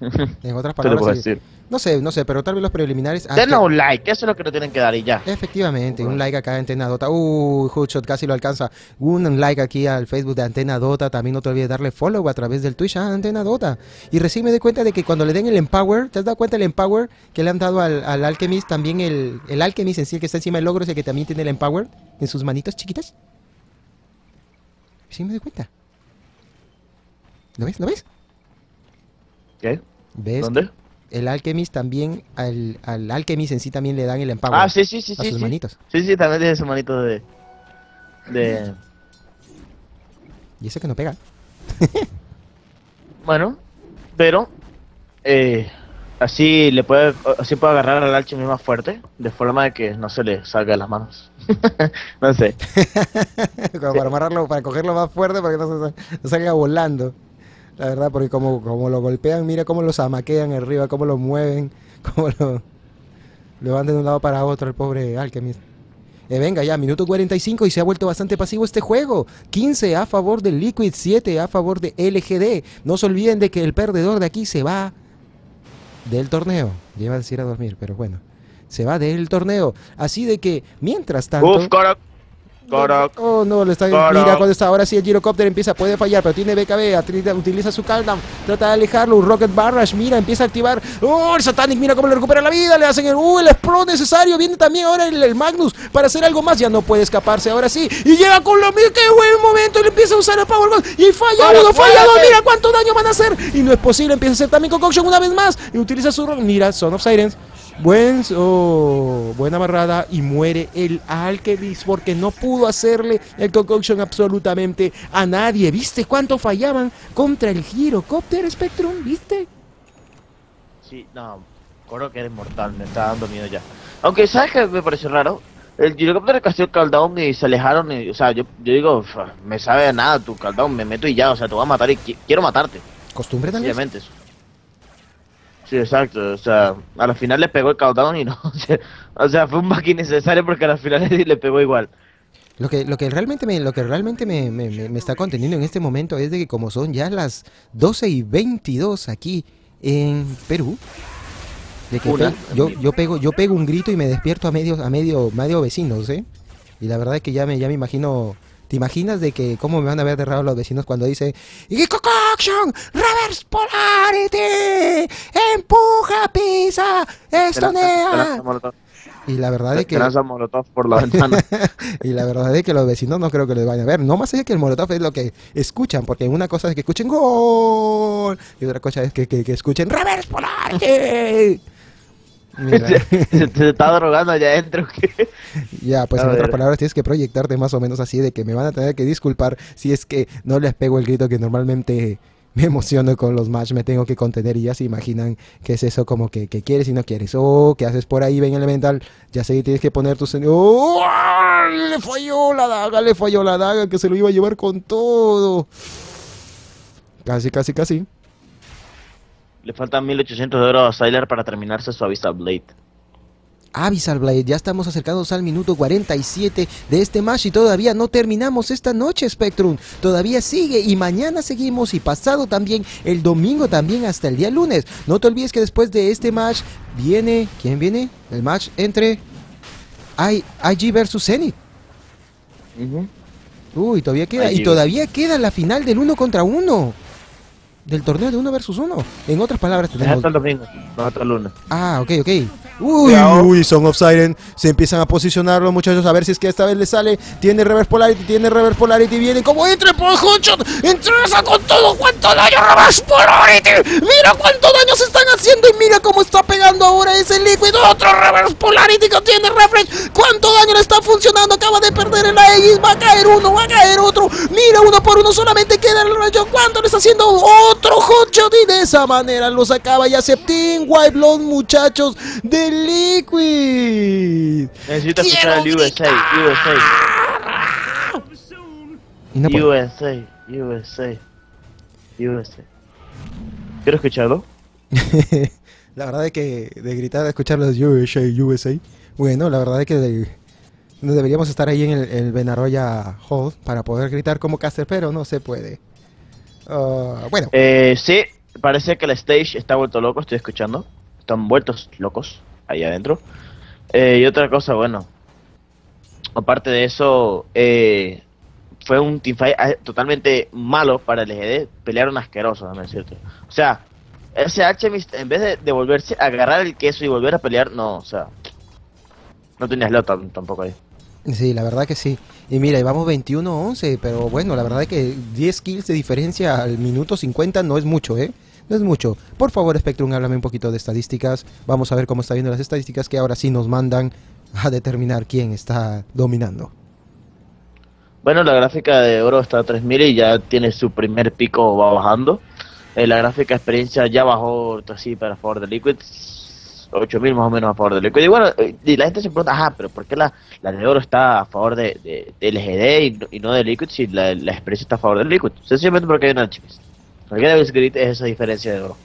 En otras ¿qué te puedo palabras? No sé, no sé, pero tal vez los preliminares. ah, Denos un like, eso es lo que nos tienen que dar y ya. Efectivamente, un like acá a Antena Dota. Uh, Hoodshot casi lo alcanza. Un like aquí al Facebook de Antena Dota. También no te olvides darle follow a través del Twitch a Antena Dota. Y recién me doy cuenta de que cuando le den el Empower, ¿te has dado cuenta el Empower que le han dado al, al Alchemist? También el, el Alchemist en sí, el que está encima del logro, es el que también tiene el Empower en sus manitos chiquitas. Sí me doy cuenta. ¿Lo ves? ¿Lo ves? ¿Qué? ¿Ves? ¿Dónde? El Alchemist también, al, al Alchemist en sí también le dan el Empower Ah, sí, sí, sí, a sí. sus Sí, manitos. sí, sí, también tiene su manito de de Y ese que no pega. bueno, pero eh, así le puede así puede agarrar al alchemist más fuerte, de forma de que no se le salga de las manos. no sé. como para amarrarlo, para cogerlo más fuerte para que no, se, no salga volando. La verdad, porque como, como lo golpean, mira cómo los amaquean arriba, cómo lo mueven, cómo lo, lo van de un lado para otro el pobre Alchemist. Eh, venga ya, minuto 45 y se ha vuelto bastante pasivo este juego. 15 a favor del Liquid, 7 a favor de LGD. No se olviden de que el perdedor de aquí se va del torneo. Lleva a decir a dormir, pero bueno. Se va del torneo. Así de que, mientras tanto... Uf, Oh, no, le está. Mira, cuando está ahora sí el gyrocopter empieza, puede fallar, pero tiene BKB, utiliza su cooldown, trata de alejarlo. Un Rocket Barrage, mira, empieza a activar. Oh, el Satanic, mira cómo le recupera la vida. Le hacen el. Uh, el necesario. Viene también ahora el, el Magnus para hacer algo más. Ya no puede escaparse ahora sí. Y llega con lo mismo. Qué buen momento. Le empieza a usar el Power Gun. Y falla Ahora, uno, falla dos. muévete. Mira cuánto daño van a hacer. Y no es posible. Empieza a hacer también Concoction una vez más. Y utiliza su. ro- Mira, Son of Sirens. Buen, oh, buena barrada y muere el Alchemist porque no pudo hacerle el concoction absolutamente a nadie. ¿Viste cuánto fallaban contra el Gyrocopter Spectrum? ¿Viste? Sí, no, creo que eres mortal, me está dando miedo ya. Aunque, ¿sabes qué me pareció raro? El helicóptero castió el countdown y se alejaron y, o sea, yo, yo digo, "Uf, me sabe a nada tu countdown, me meto y ya, o sea, te voy a matar y qui- quiero matarte, ¿Costumbre también? obviamente eso. Sí, exacto, o sea, a la final le pegó el countdown y no, o sea, o sea, fue un back innecesario porque a la final le, pegó igual. Lo que, lo que realmente, me, lo que realmente me, me- está conteniendo en este momento es de que como son ya las 12 y 22 aquí en Perú, de que Una. yo, yo, pego, yo pego un grito y me despierto a medio, a medio, medio vecinos, ¿eh? Y la verdad es que ya me, ya me imagino... ¿Te imaginas de que cómo me van a ver de raro los vecinos cuando dice ¡Y! ¡Reverse polarity! Te ¡Estonea! Y la verdad es que... molotov por la ventana. Y la verdad es que los vecinos no creo que les vayan a ver. No más es que el molotov es lo que escuchan, porque una cosa es que escuchen gol y otra cosa es que, que, que escuchen reverse polarity. Mira, se, se está drogando allá adentro. ¿qué? ya, pues A en otras palabras tienes que proyectarte más o menos así de que me van a tener que disculpar si es que no les pego el grito que normalmente me emociono con los match, me tengo que contener y ya se imaginan que es eso como que, que quieres y no quieres. Oh, ¿qué haces por ahí, ven elemental? Ya sé que tienes que poner tu... ¡Oh! Le falló la daga, le falló la daga que se lo iba a llevar con todo. Casi, casi, casi. Le faltan 1800 de oro a Sylar para terminarse su Abyssal Blade. Abyssal Blade, ya estamos acercados al minuto 47 de este match y todavía no terminamos esta noche, Spectrum. Todavía sigue y mañana seguimos y pasado también, el domingo también hasta el día lunes. No te olvides que después de este match viene, ¿quién viene? El match entre I- IG versus Zenith. Uy, todavía queda. IG Y todavía queda la final del uno contra uno. Del torneo de uno versus uno. En otras palabras, tenemos hasta el domingo, no hasta el lunes. Ah, ok, ok. Uy, uy, Song of Siren. Se empiezan a posicionar los muchachos a ver si es que esta vez le sale. Tiene Reverse Polarity, tiene Reverse Polarity. Viene como entre por Hotshot. Entresa con todo. ¿Cuánto daño Reverse Polarity? Mira cuánto daño se están haciendo. Y mira cómo está pegando ahora ese Liquid. Otro Reverse Polarity que tiene Refresh. ¿Cuánto daño le está funcionando? Acaba de perder el Aegis. Va a caer uno, va a caer otro. Mira, uno por uno solamente queda el rayo. ¿Cuánto le está haciendo? Otro Hotshot. Y de esa manera los acaba ya Septim. White Blood, muchachos de Liquid. Necesito escuchar el USA, USA, no. USA, USA, USA. ¿Quiero escucharlo? la verdad es que de gritar, de escuchar los USA, USA. Bueno, la verdad es que de- deberíamos estar ahí en el, el Benaroya Hall para poder gritar como caster, pero no se puede. Ah, bueno, Eh, sí, parece que el stage está vuelto loco, estoy escuchando. Están vueltos locos ahí adentro. Eh, y otra cosa, bueno. Aparte de eso, eh, fue un teamfight eh, totalmente malo para el EGD. Pelearon asquerosos, déjame decirte. O sea, ese Alchemist, en vez de, de volverse a agarrar el queso y volver a pelear, no, o sea. No tenía slot tam- tampoco ahí. Sí, la verdad que sí. Y mira, vamos 21-11, pero bueno, la verdad es que 10 kills de diferencia al minuto 50 no es mucho, ¿eh? No es mucho. Por favor, Spectrum, háblame un poquito de estadísticas. Vamos a ver cómo está viendo las estadísticas que ahora sí nos mandan a determinar quién está dominando. Bueno, la gráfica de oro está a 3000 y ya tiene su primer pico, va bajando. Eh, la gráfica experiencia ya bajó así para favor de Liquid, 8000 más o menos a favor de Liquid. Y bueno, eh, y la gente se pregunta, ajá, pero ¿por qué la, la de oro está a favor de, de, de LGD y, no- y no de Liquid si la, la experiencia está a favor de Liquid? Sencillamente porque hay una. Porque Devil's Grid es esa diferencia de oro.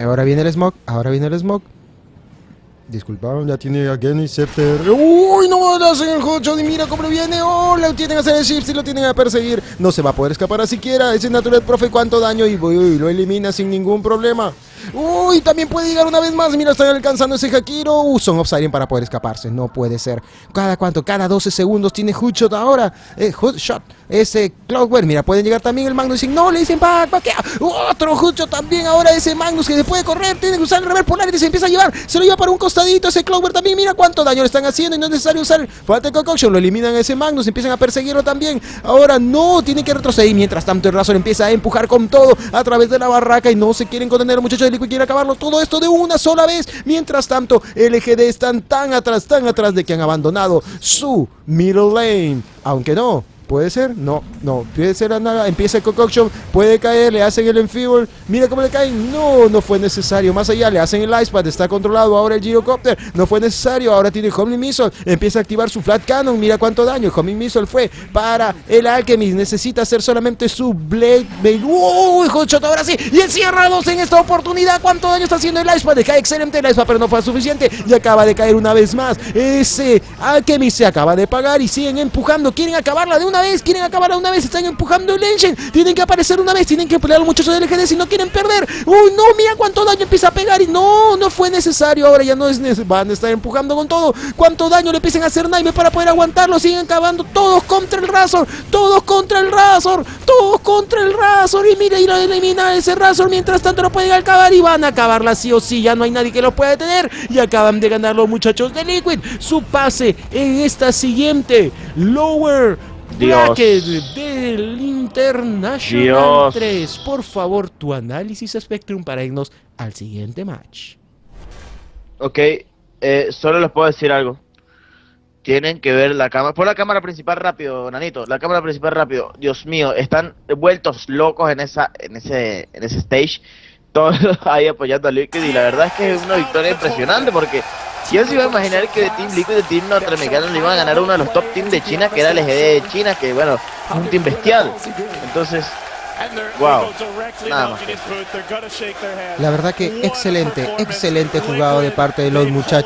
Ahora viene el smog, ahora viene el smog. Disculpa, ya tiene a Genny Scepter. ¡Uy, no! Le hacen el hotshot y mira cómo le viene. ¡Oh! Le tienen a hacer el shift y lo tienen a perseguir. No se va a poder escapar a siquiera. Ese Natural Profe, ¿cuánto daño? Y uy, lo elimina sin ningún problema. Uy, también puede llegar una vez más. Mira, están alcanzando ese Hakiro. Uh, son off Siren para poder escaparse. No puede ser. ¿Cada cuánto? Cada 12 segundos tiene Hoodshot ahora. Eh, Hoodshot. Ese Cloudware. Mira, pueden llegar también el Magnus. Dicen, no, le dicen back, back. Otro Hoodshot también ahora ese Magnus que se puede correr. Tiene que usar el rever polar y se empieza a llevar. Se lo lleva para un costadito ese Cloudware también. Mira cuánto daño le están haciendo y no es necesario usar Fatal Concoction. Lo eliminan a ese Magnus. Empiezan a perseguirlo también. Ahora no, tiene que retroceder. Mientras tanto el Razor empieza a empujar con todo a través de la barraca y no se quieren contener muchachos de Liquid. Quieren acabarlo todo esto de una sola vez. Mientras tanto, LGD están tan atrás, tan atrás de que han abandonado su middle lane. Aunque no, Puede ser, no, no, puede ser nada. Empieza el concoction, puede caer, le hacen el enfeeble. Mira cómo le caen. No, no fue necesario. Más allá, le hacen el icepad, está controlado. Ahora el gyrocopter, no fue necesario. Ahora tiene el homing missile, empieza a activar su flat cannon. Mira cuánto daño. El homing missile fue para el alchemist. Necesita hacer solamente su blade. blade. Uy, hotshot ahora sí. Y encierra dos en esta oportunidad. ¿Cuánto daño está haciendo el icepad? Deja excelente el icepad, pero no fue suficiente. Y acaba de caer una vez más. Ese alchemist se acaba de pagar y siguen empujando. Quieren acabarla de una vez, quieren acabar una vez, están empujando el engine, tienen que aparecer una vez, tienen que pelear a los muchachos del LGD si no quieren perder. Uy, no, mira cuánto daño empieza a pegar y no, no fue necesario, ahora ya no es necesario, van a estar empujando con todo. Cuánto daño le empiezan a hacer Naime para poder aguantarlo, siguen acabando todos contra el Razor, todos contra el Razor, todos contra el Razor. Y mira, ir a eliminar ese Razor, mientras tanto no pueden acabar y van a acabarla sí o sí, ya no hay nadie que lo pueda detener. Y acaban de ganar los muchachos de Liquid. Su pase en esta siguiente lower Dios. bracket del International Dios. 3. Por favor, tu análisis Spectrum para irnos al siguiente match. Ok, eh, solo les puedo decir algo. Tienen que ver la cámara. Pon la cámara principal rápido, Nanito. La cámara principal rápido. Dios mío, están vueltos locos en esa, en ese, en ese stage. Todos ahí apoyando a Liquid y la verdad es que es una victoria impresionante porque ¿quién se iba a imaginar que de Team Liquid y Team Norteamericano le iban a ganar uno de los top teams de China que era el EGD de China que bueno, es un team bestial. Entonces, wow, nada más. La verdad que excelente, excelente jugado de parte de los muchachos.